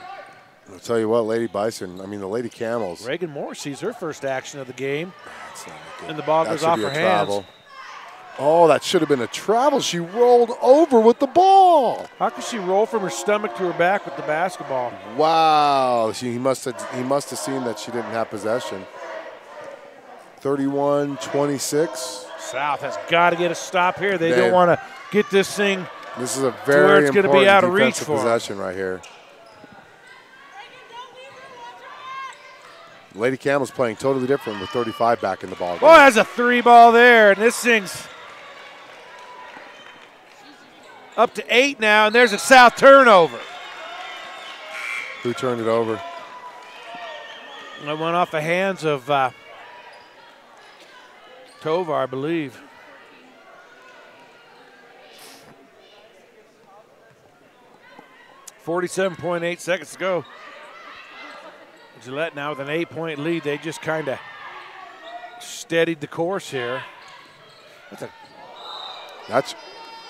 [SPEAKER 1] I'll tell you what, Lady Bison, I mean, the Lady Camels.
[SPEAKER 2] Reagan Moore sees her first action of the game. And the ball
[SPEAKER 1] That
[SPEAKER 2] goes off her hands.
[SPEAKER 1] Oh, that should have been a travel. She rolled over with the ball.
[SPEAKER 2] How could she roll from her stomach to her back with the basketball?
[SPEAKER 1] Wow. She, he must have he must have seen that she didn't have possession. 31-26.
[SPEAKER 2] South has got to get a stop here. They,
[SPEAKER 1] They-
[SPEAKER 2] don't want to get this thing
[SPEAKER 1] This is a very
[SPEAKER 2] it's going to
[SPEAKER 1] important
[SPEAKER 2] be out of reach
[SPEAKER 1] defensive
[SPEAKER 2] 'em.
[SPEAKER 1] possession right here. Lady Camel's playing totally different with 35 back in the ball. game.
[SPEAKER 2] Boy, that's a three ball there, and this thing's up to eight now, and there's a South turnover.
[SPEAKER 1] Who turned it over?
[SPEAKER 2] It went off the hands of uh, Tovar, I believe. Forty-seven point eight seconds to go. Gillette now with an eight-point lead. They just kind of steadied the course here. That's a
[SPEAKER 1] That's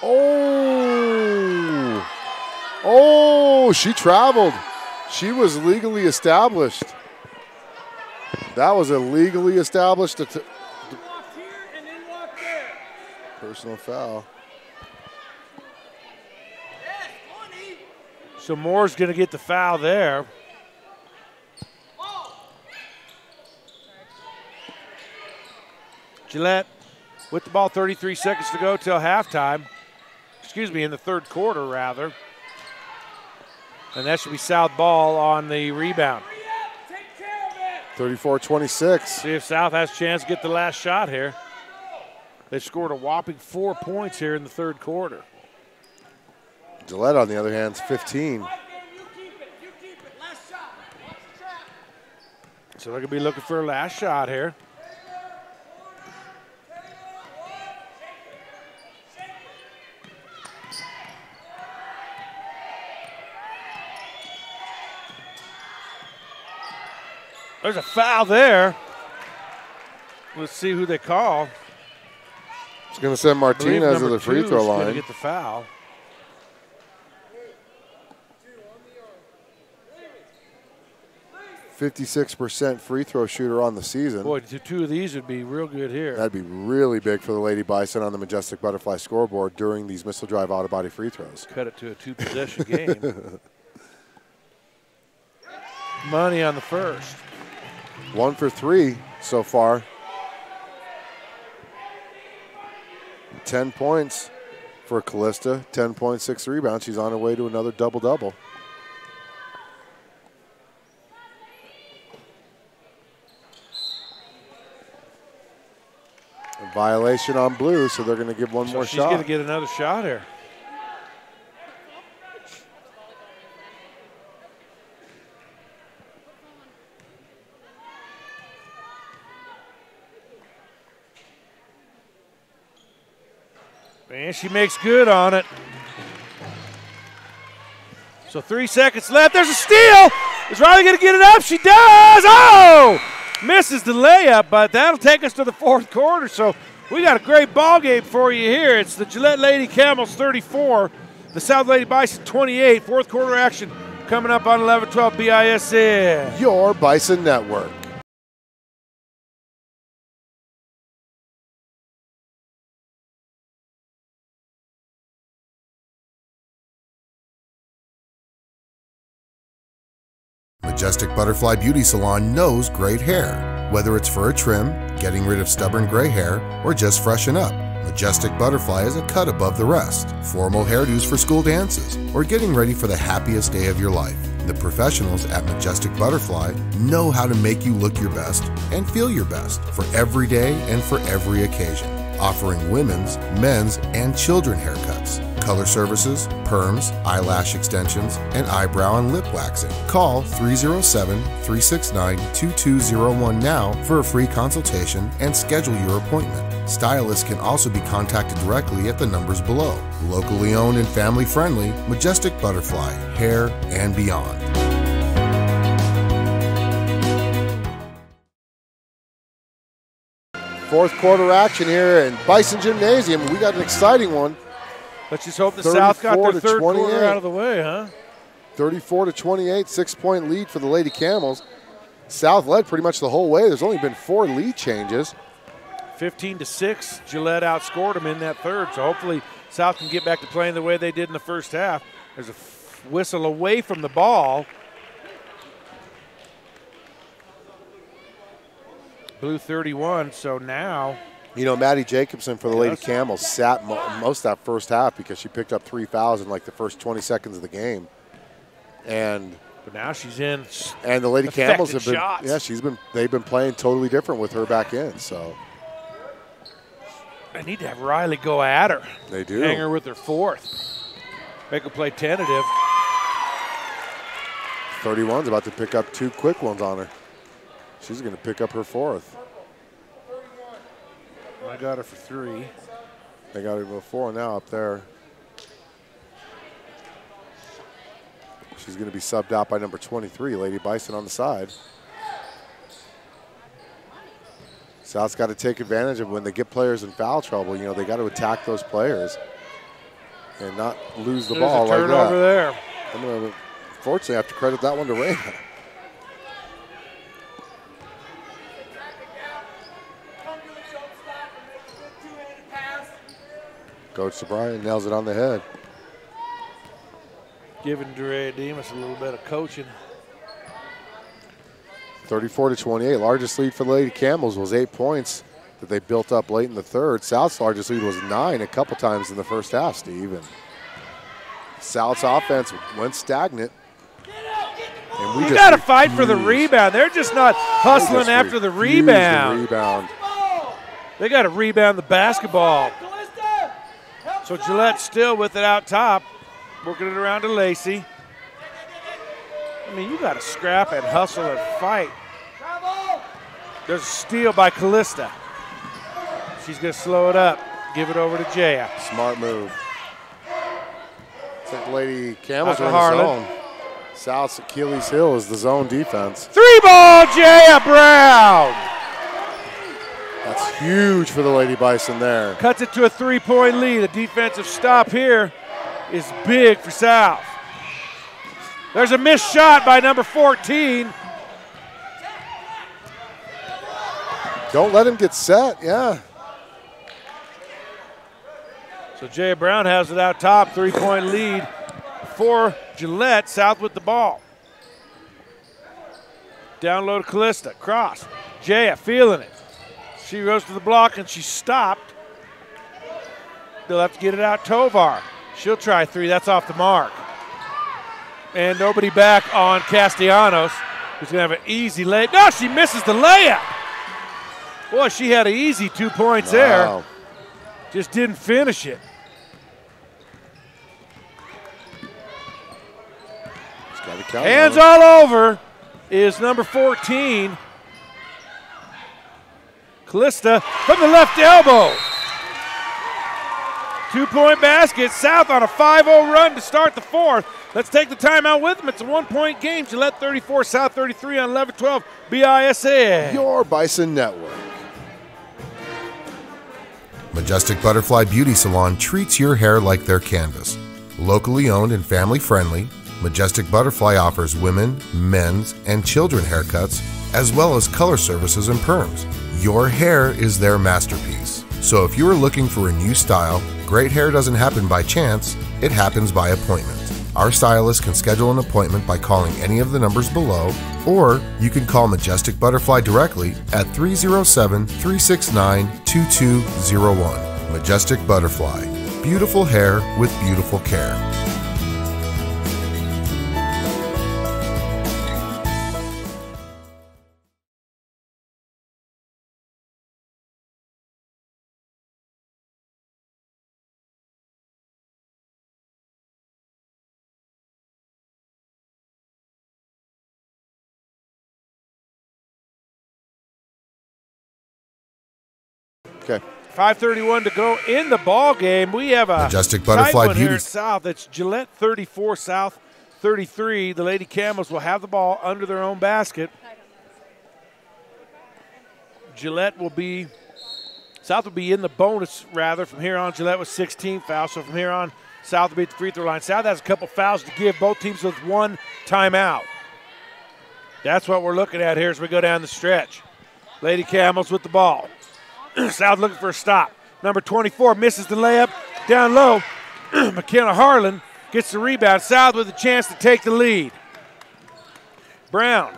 [SPEAKER 1] oh oh she traveled. She was legally established. That was a legally established att- personal foul.
[SPEAKER 2] So Moore's going to get the foul there. Gillette with the ball, 33 seconds to go till halftime. Excuse me, in the third quarter, rather. And that should be South ball on the rebound.
[SPEAKER 1] 34-26.
[SPEAKER 2] See if South has a chance to get the last shot here. They've scored a whopping four points here in the third quarter.
[SPEAKER 1] Gillette, on the other hand, is 15.
[SPEAKER 2] So they're going to be looking for a last shot here. There's a foul there. Let's see who they call.
[SPEAKER 1] It's going to send Martinez to the free throw
[SPEAKER 2] line. Going
[SPEAKER 1] to
[SPEAKER 2] get the foul.
[SPEAKER 1] Fifty-six percent free throw shooter on the season.
[SPEAKER 2] Boy, two two of these would be real good here.
[SPEAKER 1] That'd be really big for the Lady Bison on the Majestic Butterfly scoreboard during these missile drive auto body free throws.
[SPEAKER 2] Cut it to a two possession game. Money on the first.
[SPEAKER 1] One for three so far. 10 points for Callista, 10.6 rebounds. She's on her way to another double double. Violation on blue, so they're going to give one
[SPEAKER 2] So
[SPEAKER 1] more
[SPEAKER 2] she's
[SPEAKER 1] shot.
[SPEAKER 2] She's going to get another shot here. And she makes good on it. So three seconds left. There's a steal. Is Riley going to get it up? She does. Oh! Misses the layup, but that'll take us to the fourth quarter. So we got a great ball game for you here. It's the Gillette Lady Camels 34, the South Lady Bison 28. Fourth quarter action coming up on 11-12 BISN.
[SPEAKER 1] Your Bison Network. Majestic Butterfly Beauty Salon knows great hair. Whether it's for a trim, getting rid of stubborn gray hair, or just freshen up, Majestic Butterfly is a cut above the rest. Formal hairdos for school dances, or getting ready for the happiest day of your life. The professionals at Majestic Butterfly know how to make you look your best and feel your best for every day and for every occasion. Offering women's, men's, and children haircuts, color services, perms, eyelash extensions, and eyebrow and lip waxing. Call 307 369 2201 now for a free consultation and schedule your appointment. Stylists can also be contacted directly at the numbers below. Locally owned and family friendly, Majestic Butterfly, hair and beyond. Fourth quarter action here in Bison Gymnasium. We got an exciting one.
[SPEAKER 2] Let's just hope the South got their third quarter out of the way, huh?
[SPEAKER 1] 34 to 28, six point lead for the Lady Camels. South led pretty much the whole way. There's only been four lead changes.
[SPEAKER 2] 15 to 6. Gillette outscored them in that third. So hopefully South can get back to playing the way they did in the first half. There's a whistle away from the ball. Blue 31. So now
[SPEAKER 1] You know, Maddie Jacobson for the Lady Camels sat mo- most that first half because she picked up three fouls in like the first 20 seconds of the game. And
[SPEAKER 2] but now she's in.
[SPEAKER 1] and the Lady Camels have been
[SPEAKER 2] shots.
[SPEAKER 1] yeah, she's been they've been playing totally different with her back in. So
[SPEAKER 2] I need to have Riley go at her.
[SPEAKER 1] They do.
[SPEAKER 2] Hang her with her fourth. Make her play tentative.
[SPEAKER 1] 31's about to pick up two quick ones on her. She's going to pick up her fourth.
[SPEAKER 2] I got her for three.
[SPEAKER 1] They got her for four now up there. She's going to be subbed out by number 23, Lady Bison on the side. South's got to take advantage of when they get players in foul trouble. You know, they got to attack those players and not lose the
[SPEAKER 2] There's a
[SPEAKER 1] ball like that.
[SPEAKER 2] turnover there.
[SPEAKER 1] I'm going to, fortunately, have to credit that one to Raina. Coach O'Brien nails it on the head.
[SPEAKER 2] Giving Dre Demas a little bit of coaching.
[SPEAKER 1] 34 to 28. Largest lead for the Lady Camels was eight points that they built up late in the third. South's largest lead was nine a couple times in the first half, Steve. And South's offense went stagnant. And we
[SPEAKER 2] you got to fight for the rebound. They're just not hustling
[SPEAKER 1] just
[SPEAKER 2] after the
[SPEAKER 1] refused the
[SPEAKER 2] rebound.
[SPEAKER 1] rebound.
[SPEAKER 2] They got to rebound the basketball. So Gillette still with it out top, working it around to Lacey. I mean, you got to scrap and hustle and fight. There's a steal by Callista. She's going to slow it up, give it over to Jaya.
[SPEAKER 1] Smart move. It's like Lady Camels
[SPEAKER 2] Out
[SPEAKER 1] are
[SPEAKER 2] to
[SPEAKER 1] in the zone. South's Achilles Hill is the zone defense.
[SPEAKER 2] Three ball, Jaya Brown.
[SPEAKER 1] That's huge for the Lady Bison there.
[SPEAKER 2] Cuts it to a three point lead. A defensive stop here is big for South. There's a missed shot by number 14.
[SPEAKER 1] Don't let him get set. Yeah.
[SPEAKER 2] So Jaya Brown has it out top, three point lead for Gillette. South with the ball. Down low to Callista. Cross. Jaya feeling it. She goes to the block and she's stopped. They'll have to get it out. Tovar. She'll try three. That's off the mark. And nobody back on Castellanos, who's going to have an easy lay. No, she misses the layup. Boy, she had an easy two points there. Just didn't finish it.
[SPEAKER 1] Just gotta count
[SPEAKER 2] Hands
[SPEAKER 1] on
[SPEAKER 2] all over is number 14. Callista from the left elbow. Two point basket. South on a 5 0 run to start the fourth. Let's take the timeout with them. It's a one point game. Gillette 34, South 33 on 11 12 BISN.
[SPEAKER 1] Your Bison Network.
[SPEAKER 5] Majestic Butterfly Beauty Salon treats your hair like their canvas. Locally owned and family friendly, Majestic Butterfly offers women, men's, and children haircuts, as well as color services and perms. Your hair is their masterpiece. So if you are looking for a new style, great hair doesn't happen by chance, it happens by appointment. Our stylist can schedule an appointment by calling any of the numbers below, or you can call Majestic Butterfly directly at 307 369 2201. Majestic Butterfly. Beautiful hair with beautiful care.
[SPEAKER 1] Okay.
[SPEAKER 2] 5:31 to go in the ball game. We have a
[SPEAKER 5] Majestic
[SPEAKER 2] tight
[SPEAKER 5] Butterfly
[SPEAKER 2] one here
[SPEAKER 5] Beauty.
[SPEAKER 2] South. It's Gillette 34, South 33. The Lady Camels will have the ball under their own basket. Gillette will be South will be in the bonus rather from here on. Gillette with 16 fouls, so from here on, South will be at the free throw line. South has a couple fouls to give. Both teams with one timeout. That's what we're looking at here as we go down the stretch. Lady Camels with the ball. South looking for a stop. Number 24 misses the layup down low. McKenna Harlan gets the rebound. South with a chance to take the lead. Brown.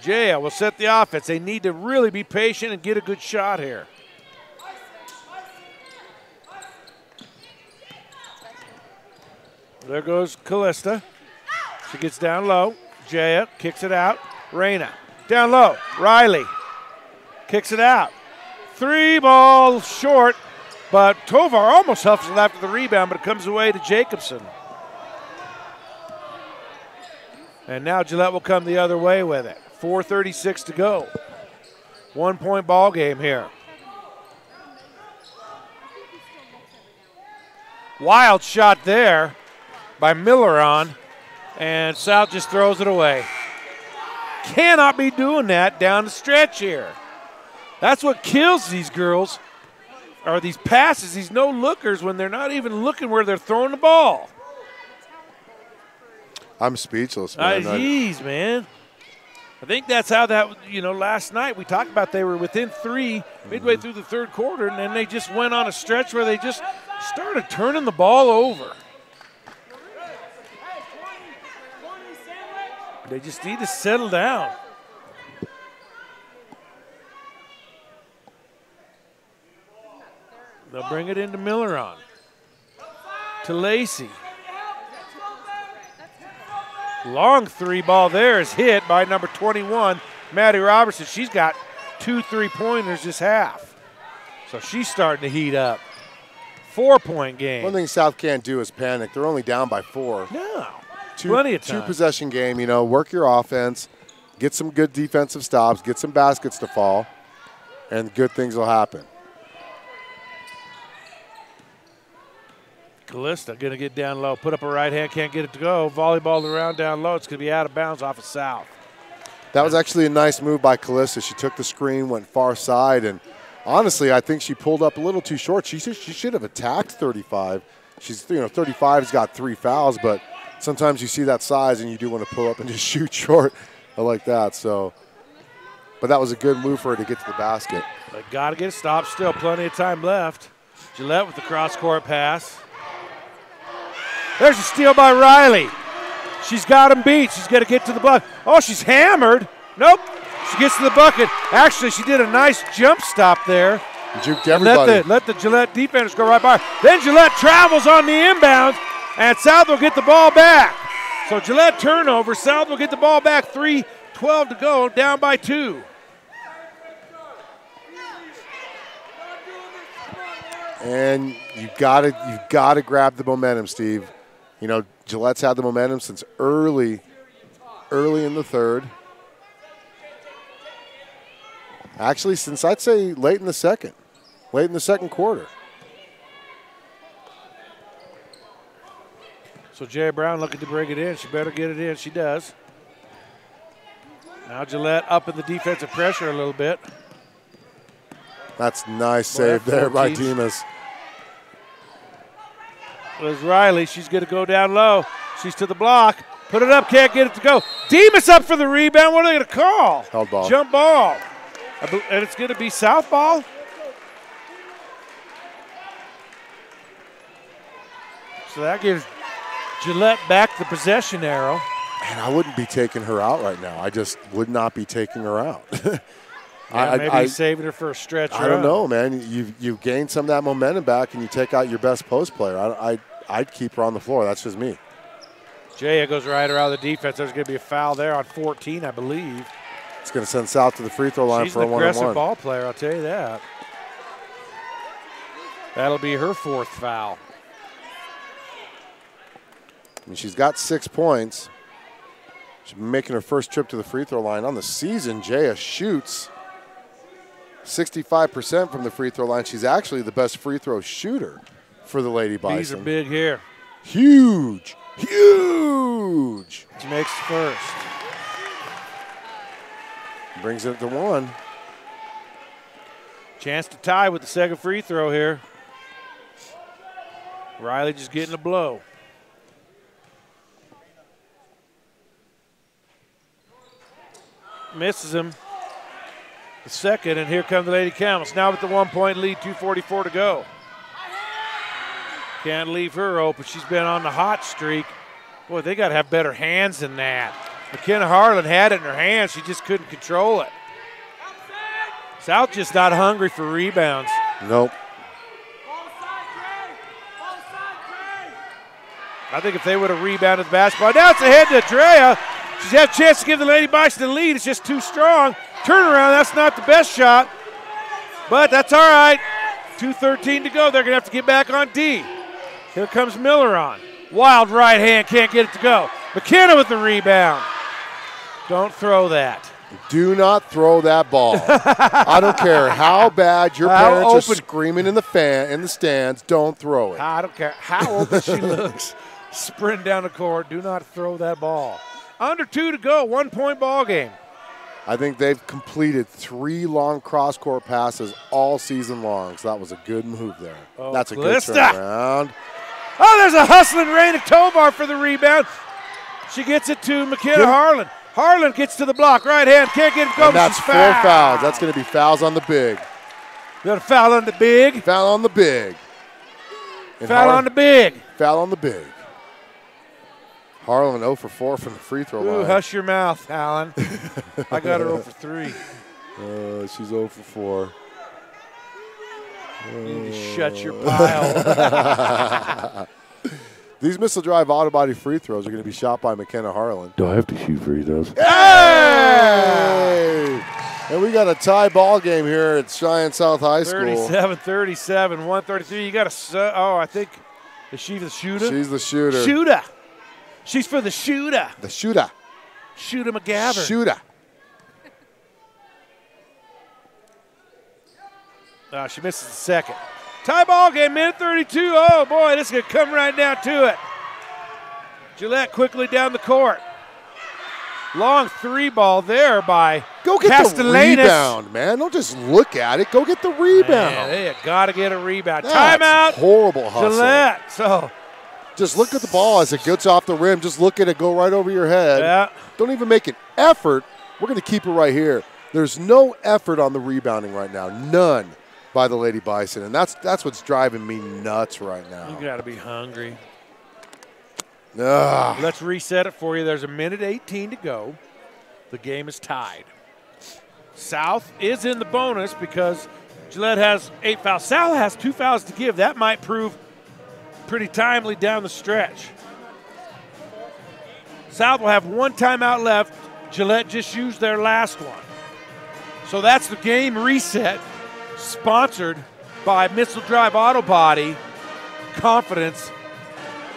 [SPEAKER 2] Jaya will set the offense. They need to really be patient and get a good shot here. There goes Callista. She gets down low. Jaya kicks it out. Reyna down low. Riley kicks it out. Three ball short, but Tovar almost it after the rebound, but it comes away to Jacobson. And now Gillette will come the other way with it. 4.36 to go. One point ball game here. Wild shot there by Milleron, and South just throws it away. Cannot be doing that down the stretch here. That's what kills these girls, are these passes, these no lookers when they're not even looking where they're throwing the ball.
[SPEAKER 1] I'm speechless,
[SPEAKER 2] Ah,
[SPEAKER 1] man.
[SPEAKER 2] Jeez, man. I think that's how that, you know, last night we talked about they were within three midway through the third quarter, and then they just went on a stretch where they just started turning the ball over. They just need to settle down. They'll bring it into Milleron. To Lacey. Long three ball there is hit by number 21, Maddie Robertson. She's got two three pointers this half. So she's starting to heat up. Four point game.
[SPEAKER 1] One thing South can't do is panic. They're only down by four.
[SPEAKER 2] No.
[SPEAKER 1] Two,
[SPEAKER 2] Plenty of
[SPEAKER 1] Two possession game, you know, work your offense. get some good defensive stops, get some baskets to fall, and good things will happen.
[SPEAKER 2] Callista going to get down low, put up a right hand, can't get it to go. Volleyball around down low. It's going to be out of bounds off of South.
[SPEAKER 1] That was actually a nice move by Callista. She took the screen, went far side, and honestly, I think she pulled up a little too short. She should, she should have attacked 35. She's you know 35's got three fouls, but sometimes you see that size and you do want to pull up and just shoot short. I like that. So, but that was a good move for her to get to the basket.
[SPEAKER 2] But got to get a stop. Still plenty of time left. Gillette with the cross court pass. There's a steal by Riley. She's got him beat. She's got to get to the bucket. Oh, she's hammered. Nope. She gets to the bucket. Actually, she did a nice jump stop there.
[SPEAKER 1] Juked everybody.
[SPEAKER 2] Let the, let the Gillette defenders go right by. Then Gillette travels on the inbound, and South will get the ball back. So Gillette turnover. South will get the ball back. 3 12 to go, down by two.
[SPEAKER 1] And you gotta you gotta grab the momentum, Steve. You know, Gillette's had the momentum since early, early in the third. Actually, since I'd say late in the second, late in the second quarter.
[SPEAKER 2] So Jaya Brown looking to bring it in. She better get it in. She does. Now Gillette up in the defensive pressure a little bit.
[SPEAKER 1] That's nice
[SPEAKER 2] Boy,
[SPEAKER 1] save there by Demas.
[SPEAKER 2] There's Riley. She's going to go down low. She's to the block. Put it up. Can't get it to go. Demas up for the rebound. What are they going to call?
[SPEAKER 1] Held ball.
[SPEAKER 2] Jump ball. And it's going to be south ball. So that gives Gillette back the possession arrow.
[SPEAKER 1] And I wouldn't be taking her out right now. I just would not be taking her out.
[SPEAKER 2] Yeah, maybe he's saving her for a stretch
[SPEAKER 1] I don't know, man. You you gain some of that momentum back, and you take out your best post player. I, I I'd keep her on the floor. That's just me.
[SPEAKER 2] Jaya goes right around the defense. There's going to be a foul there on 14, I believe.
[SPEAKER 1] It's going to send South to the free throw line
[SPEAKER 2] She's
[SPEAKER 1] for
[SPEAKER 2] an
[SPEAKER 1] a one on
[SPEAKER 2] aggressive
[SPEAKER 1] one.
[SPEAKER 2] ball player, I'll tell you that. That'll be her fourth foul.
[SPEAKER 1] I mean, she's got six points. She's making her first trip to the free throw line on the season. Jaya shoots 65% from the free throw line. She's actually the best free throw shooter for the Lady Bison.
[SPEAKER 2] These are big here.
[SPEAKER 1] Huge, huge.
[SPEAKER 2] She makes the first.
[SPEAKER 1] Brings it to one.
[SPEAKER 2] Chance to tie with the second free throw here. Riley just getting a blow. Misses him. The second, and here come the Lady Camels. Now with the one point lead, 2.44 to go. Can't leave her open. She's been on the hot streak. Boy, they got to have better hands than that. McKenna Harlan had it in her hands. She just couldn't control it. South just not hungry for rebounds.
[SPEAKER 1] Nope.
[SPEAKER 2] I think if they would have rebounded the basketball. Now it's ahead to Drea. She's had a chance to give the Lady Bison the lead. It's just too strong. Turnaround, that's not the best shot. But that's all right. 2.13 to go. They're going to have to get back on D. Here comes Miller on. Wild right hand, can't get it to go. McKenna with the rebound. Don't throw that.
[SPEAKER 1] Do not throw that ball. I don't care how bad your
[SPEAKER 2] How
[SPEAKER 1] parents are screaming in the fan in the stands. Don't throw it.
[SPEAKER 2] I don't care how open she looks. Sprint down the court. Do not throw that ball. Under two to go. One point ball game.
[SPEAKER 1] I think they've completed three long cross court passes all season long. So that was a good move there.
[SPEAKER 2] Oh,
[SPEAKER 1] That's a good turnaround.
[SPEAKER 2] Oh, there's a hustling Raina Tovar for the rebound. She gets it to McKenna
[SPEAKER 1] Good.
[SPEAKER 2] Harlan. Harlan gets to the block. Right hand. Can't get it to go.
[SPEAKER 1] And that's four
[SPEAKER 2] fouled.
[SPEAKER 1] fouls. That's going to be fouls on the big.
[SPEAKER 2] Got a foul on the big.
[SPEAKER 1] Foul on the big. And
[SPEAKER 2] Foul
[SPEAKER 1] Har-
[SPEAKER 2] on the big.
[SPEAKER 1] Foul on the big. Harlan 0 for 4 from the free throw
[SPEAKER 2] Ooh,
[SPEAKER 1] line.
[SPEAKER 2] hush your mouth, Alan. I got her 0 for 3.
[SPEAKER 1] Uh, she's 0 for 4.
[SPEAKER 2] You need to shut your pile.
[SPEAKER 1] These missile drive auto body free throws are going to be shot by McKenna Harlan.
[SPEAKER 7] Do I have to shoot free throws?
[SPEAKER 1] Hey! And we got a tie ball game here at Cheyenne South High School.
[SPEAKER 2] 37 37, 133. You got a. su- Oh, I think. Is she the shooter?
[SPEAKER 1] She's the shooter.
[SPEAKER 2] Shooter. She's for the shooter.
[SPEAKER 1] The shooter.
[SPEAKER 2] Shooter McGavin.
[SPEAKER 1] Shooter.
[SPEAKER 2] Oh, she misses the second. Tie ball game, minute 32. Oh, boy, this is going to come right down to it. Gillette quickly down the court. Long three ball there by
[SPEAKER 1] Go get
[SPEAKER 2] Castellanos.
[SPEAKER 1] the rebound, man. Don't just look at it. Go get the rebound.
[SPEAKER 2] Man, they got to get a rebound.
[SPEAKER 1] That's
[SPEAKER 2] Timeout.
[SPEAKER 1] Horrible hustle.
[SPEAKER 2] Gillette. So
[SPEAKER 1] just look at the ball as it gets off the rim. Just look at it go right over your head.
[SPEAKER 2] Yeah.
[SPEAKER 1] Don't even make an effort. We're going to keep it right here. There's no effort on the rebounding right now. None by the Lady Bison. And that's that's what's driving me nuts right now.
[SPEAKER 2] you got to be hungry.
[SPEAKER 1] Ugh.
[SPEAKER 2] Let's reset it for you. There's a minute 18 to go. The game is tied. South is in the bonus because Gillette has eight fouls. South has two fouls to give. That might prove pretty timely down the stretch. South will have one timeout left. Gillette just used their last one. So that's the game reset, sponsored by Missile Drive Auto Body. Confidence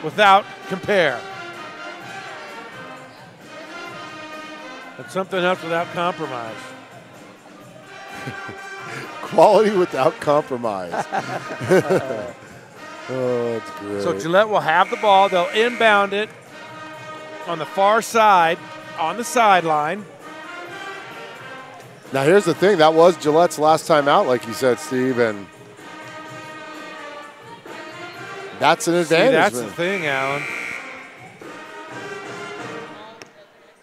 [SPEAKER 2] without compare. And something else without compromise.
[SPEAKER 1] Quality without compromise. oh, it's great.
[SPEAKER 2] So Gillette will have the ball. They'll inbound it on the far side, on the sideline.
[SPEAKER 1] Now here's the thing. That was Gillette's last time out, like you said, Steve, and that's an
[SPEAKER 2] See, that's
[SPEAKER 1] man.
[SPEAKER 2] the thing, Alan.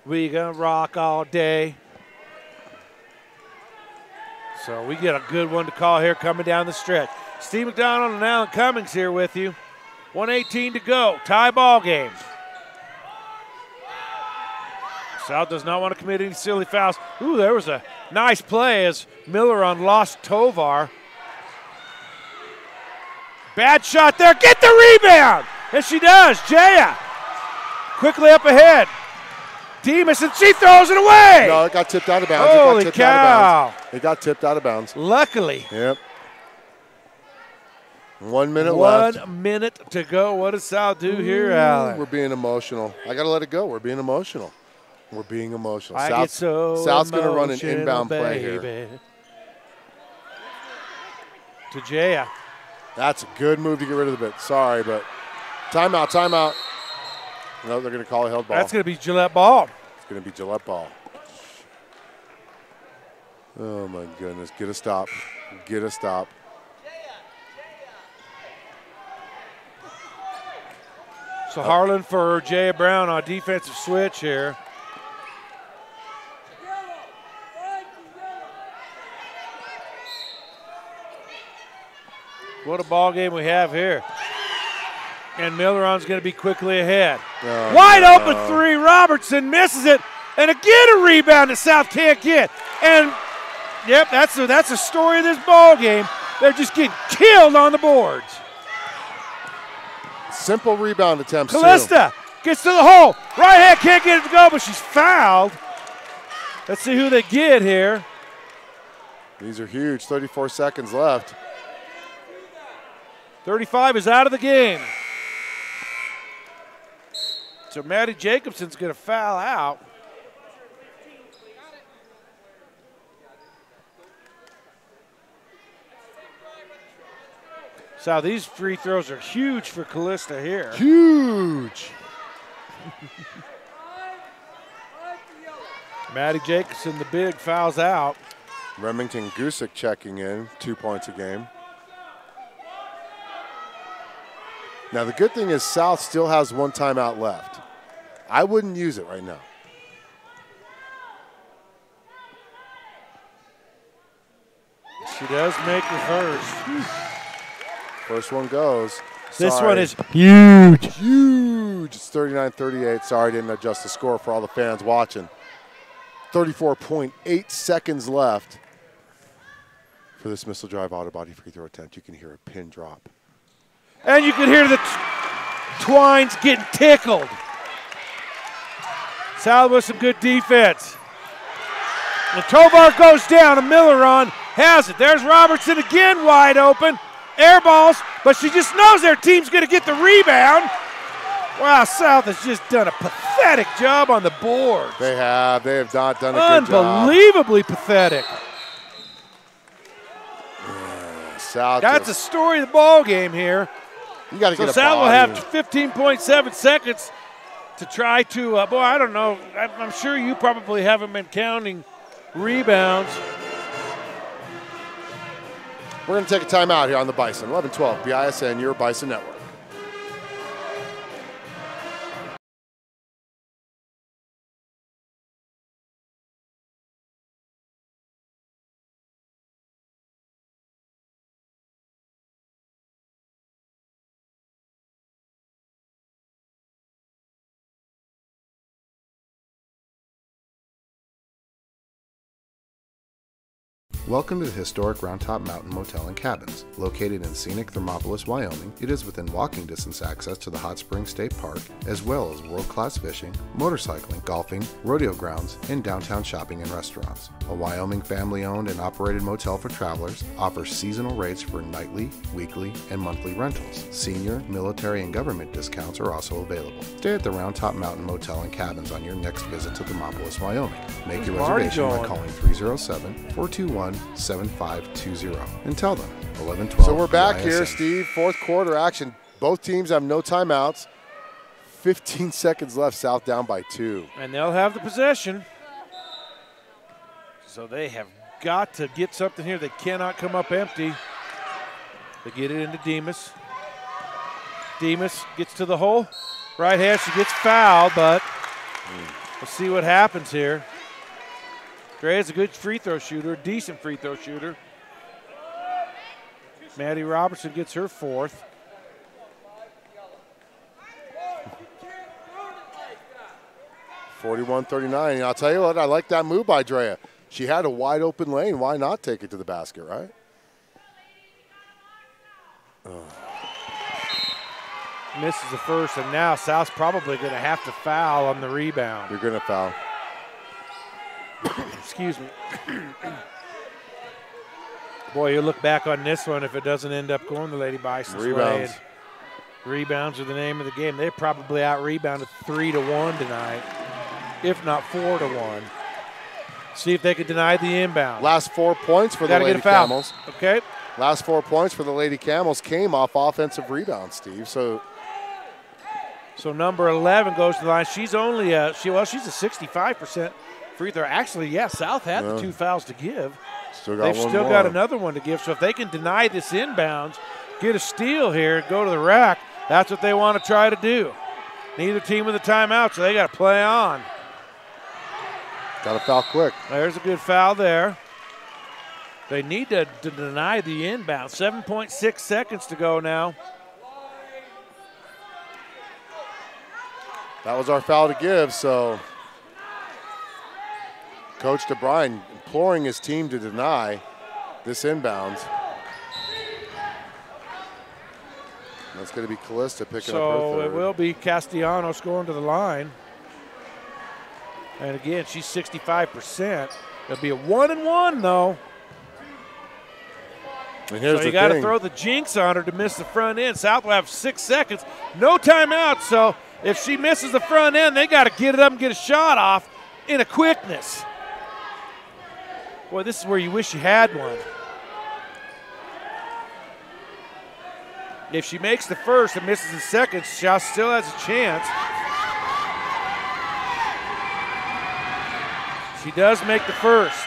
[SPEAKER 2] We gonna rock all day. So we get a good one to call here coming down the stretch. Steve McDonald and Alan Cummings here with you. 118 to go. Tie ball game. South does not want to commit any silly fouls. Ooh, there was a nice play as Miller on lost Tovar. Bad shot there. Get the rebound. And she does. Jaya quickly up ahead. Demas, and she throws it away.
[SPEAKER 1] No, it got tipped out of bounds.
[SPEAKER 2] Holy
[SPEAKER 1] it got tipped
[SPEAKER 2] cow.
[SPEAKER 1] out of bounds. It got tipped out of bounds.
[SPEAKER 2] Luckily,
[SPEAKER 1] Yep. One minute left.
[SPEAKER 2] one
[SPEAKER 1] left.
[SPEAKER 2] minute to go. What does South do here,
[SPEAKER 1] Ooh,
[SPEAKER 2] Alan?
[SPEAKER 1] We're being emotional. I got to let it go. We're being emotional. We're being emotional.
[SPEAKER 2] I
[SPEAKER 1] South,
[SPEAKER 2] get so
[SPEAKER 1] South's going to run an inbound play here.
[SPEAKER 2] To Jaya.
[SPEAKER 1] That's a good move to get rid of the bit. Sorry, but timeout, timeout. No, they're going to call a held ball.
[SPEAKER 2] That's going to be Gillette ball.
[SPEAKER 1] It's going to be Gillette ball. Oh my goodness! Get a stop. Get a stop.
[SPEAKER 2] So Harlan for Jaya Brown on defensive switch here. What a ball game we have here. And Milleron's going to be quickly ahead.
[SPEAKER 1] Oh,
[SPEAKER 2] Wide
[SPEAKER 1] no.
[SPEAKER 2] open three. Robertson misses it. And again, a rebound that South can't get. And, yep, that's a, that's a story of this ball game. They're just getting killed on the boards.
[SPEAKER 1] Simple rebound attempts. too.
[SPEAKER 2] Callista gets to the hole. Right hand can't get it to go, but she's fouled. Let's see who they get here.
[SPEAKER 1] These are huge. 34 seconds left.
[SPEAKER 2] 35 is out of the game. So Maddie Jacobson's going to foul out. So these free throws are huge for Callista here.
[SPEAKER 1] Huge.
[SPEAKER 2] Maddie Jacobson, the big, fouls out.
[SPEAKER 1] Remington Gusick checking in, two points a game. Now the good thing is South still has one timeout left. I wouldn't use it right now.
[SPEAKER 2] She does make the first.
[SPEAKER 1] First one goes.
[SPEAKER 2] This one is huge.
[SPEAKER 1] Huge. It's 39 38. Sorry, I didn't adjust the score for all the fans watching. 34.8 seconds left for this missile drive auto body free throw attempt. You can hear a pin drop.
[SPEAKER 2] And you can hear the twines getting tickled. South with some good defense. And Tovar goes down, and Milleron has it. There's Robertson again wide open. Air balls, but she just knows their team's going to get the rebound. Wow, South has just done a pathetic job on the board.
[SPEAKER 1] They have. They have not done a good job.
[SPEAKER 2] Unbelievably pathetic.
[SPEAKER 1] South
[SPEAKER 2] That's the story of the ball game here.
[SPEAKER 1] You got to
[SPEAKER 2] So
[SPEAKER 1] get a
[SPEAKER 2] South will have 15.7 seconds to try to. Uh, boy, I don't know. I'm, I'm sure you probably haven't been counting rebounds.
[SPEAKER 1] We're going to take a timeout here on the Bison. 11-12, BISN, your Bison Network.
[SPEAKER 5] Welcome to the historic Round Top Mountain Motel and Cabins. Located in scenic Thermopolis, Wyoming, it is within walking distance access to the Hot Springs State Park, as well as world class fishing, motorcycling, golfing, rodeo grounds, and downtown shopping and restaurants. A Wyoming family owned and operated motel for travelers offers seasonal rates for nightly, weekly, and monthly rentals. Senior, military, and government discounts are also available. Stay at the Round Top Mountain Motel and Cabins on your next visit to Thermopolis, Wyoming. Make your reservation by calling 307 421 7520 and tell them 1112.
[SPEAKER 1] So we're back here, Steve. Fourth quarter action. Both teams have no timeouts. 15 seconds left. South down by two.
[SPEAKER 2] And they'll have the possession. So they have got to get something here. They cannot come up empty. They get it into Demas. Demas gets to the hole. Right hand, she gets fouled, but we'll see what happens here. Dre is a good free throw shooter, a decent free throw shooter. Maddie Robertson gets her fourth.
[SPEAKER 1] Forty-one, thirty-nine. And I'll tell you what, I like that move by Drea. She had a wide open lane. Why not take it to the basket, right?
[SPEAKER 2] Misses the first, and now South's probably going to have to foul on the rebound.
[SPEAKER 1] You're going to foul.
[SPEAKER 2] Excuse me. Boy, you look back on this one if it doesn't end up going the Lady Bison's way.
[SPEAKER 1] Rebounds.
[SPEAKER 2] Rebounds are the name of the game. They probably out rebounded three to one tonight, if not four to one. See if they could deny the inbound.
[SPEAKER 1] Last four points for the Lady. Camels.
[SPEAKER 2] Okay.
[SPEAKER 1] Last four points for the Lady Camels came off offensive rebounds, Steve. So
[SPEAKER 2] So number 11 goes to the line. She's only a she well she's a 65% free throw. Actually, yeah, South had the two fouls to give.
[SPEAKER 1] Still
[SPEAKER 2] They've still
[SPEAKER 1] more.
[SPEAKER 2] got another one to give. So if they can deny this inbounds, get a steal here, go to the rack, that's what they want to try to do. Neither team with a timeout, so they got to play on.
[SPEAKER 1] got to foul quick.
[SPEAKER 2] There's a good foul there. They need to, to deny the inbound. 7.6 seconds to go now.
[SPEAKER 1] That was our foul to give. So Coach DeBryan imploring his team to deny this inbound. That's going to be Callista picking up her
[SPEAKER 2] So it will be Castellanos going to the line. And again, she's 65%. It'll be a one and one though.
[SPEAKER 1] And here's
[SPEAKER 2] so you got to throw the jinx on her to miss the front end. South will have six seconds, no timeout. So if she misses the front end, they got to get it up and get a shot off in a quickness. Boy, this is where you wish you had one. If she makes the first and misses the second, she still has a chance. She does make the first.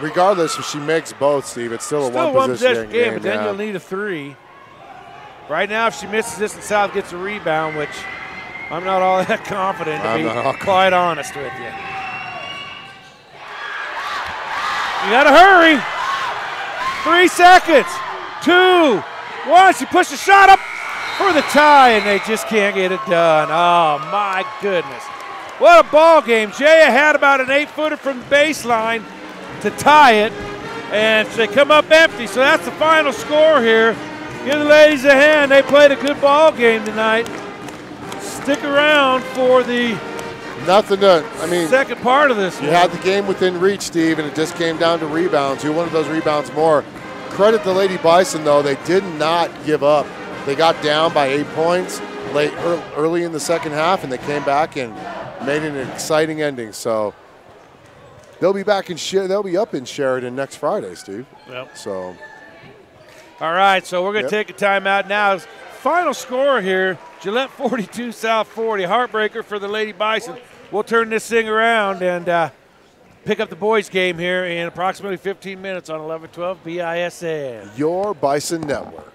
[SPEAKER 1] Regardless, if she makes both, Steve, it's still,
[SPEAKER 2] Still
[SPEAKER 1] a
[SPEAKER 2] one
[SPEAKER 1] one
[SPEAKER 2] possession
[SPEAKER 1] position
[SPEAKER 2] game, but then
[SPEAKER 1] yeah.
[SPEAKER 2] you'll need a three. Right now, if she misses this and South gets a rebound, which I'm not all that confident to
[SPEAKER 1] I'm
[SPEAKER 2] be quite honest with you. You got to hurry. Three seconds. Two. One. She pushed the shot up for the tie, and they just can't get it done. Oh, my goodness. What a ball game. Jaya had about an eight footer from the baseline to tie it, and they come up empty. So that's the final score here. Give the ladies a hand. They played a good ball game tonight. Stick around for the
[SPEAKER 1] Nothing to, I mean,
[SPEAKER 2] second part of this
[SPEAKER 1] you
[SPEAKER 2] one.
[SPEAKER 1] had the game within reach, Steve, and it just came down to rebounds. Who wanted those rebounds more? Credit the Lady Bison, though. They did not give up. They got down by eight points late early in the second half, and they came back and made an exciting ending. So they'll be back in they'll be up in Sheridan next Friday, Steve.
[SPEAKER 2] Yep.
[SPEAKER 1] So
[SPEAKER 2] All right, so we're going to
[SPEAKER 1] Yep.
[SPEAKER 2] take a timeout now. Final score here Gillette 42, South 40. Heartbreaker for the Lady Bison we'll turn this thing around and uh, pick up the boys' game here in approximately 15 minutes on 1112 BISN.
[SPEAKER 1] Your Bison Network.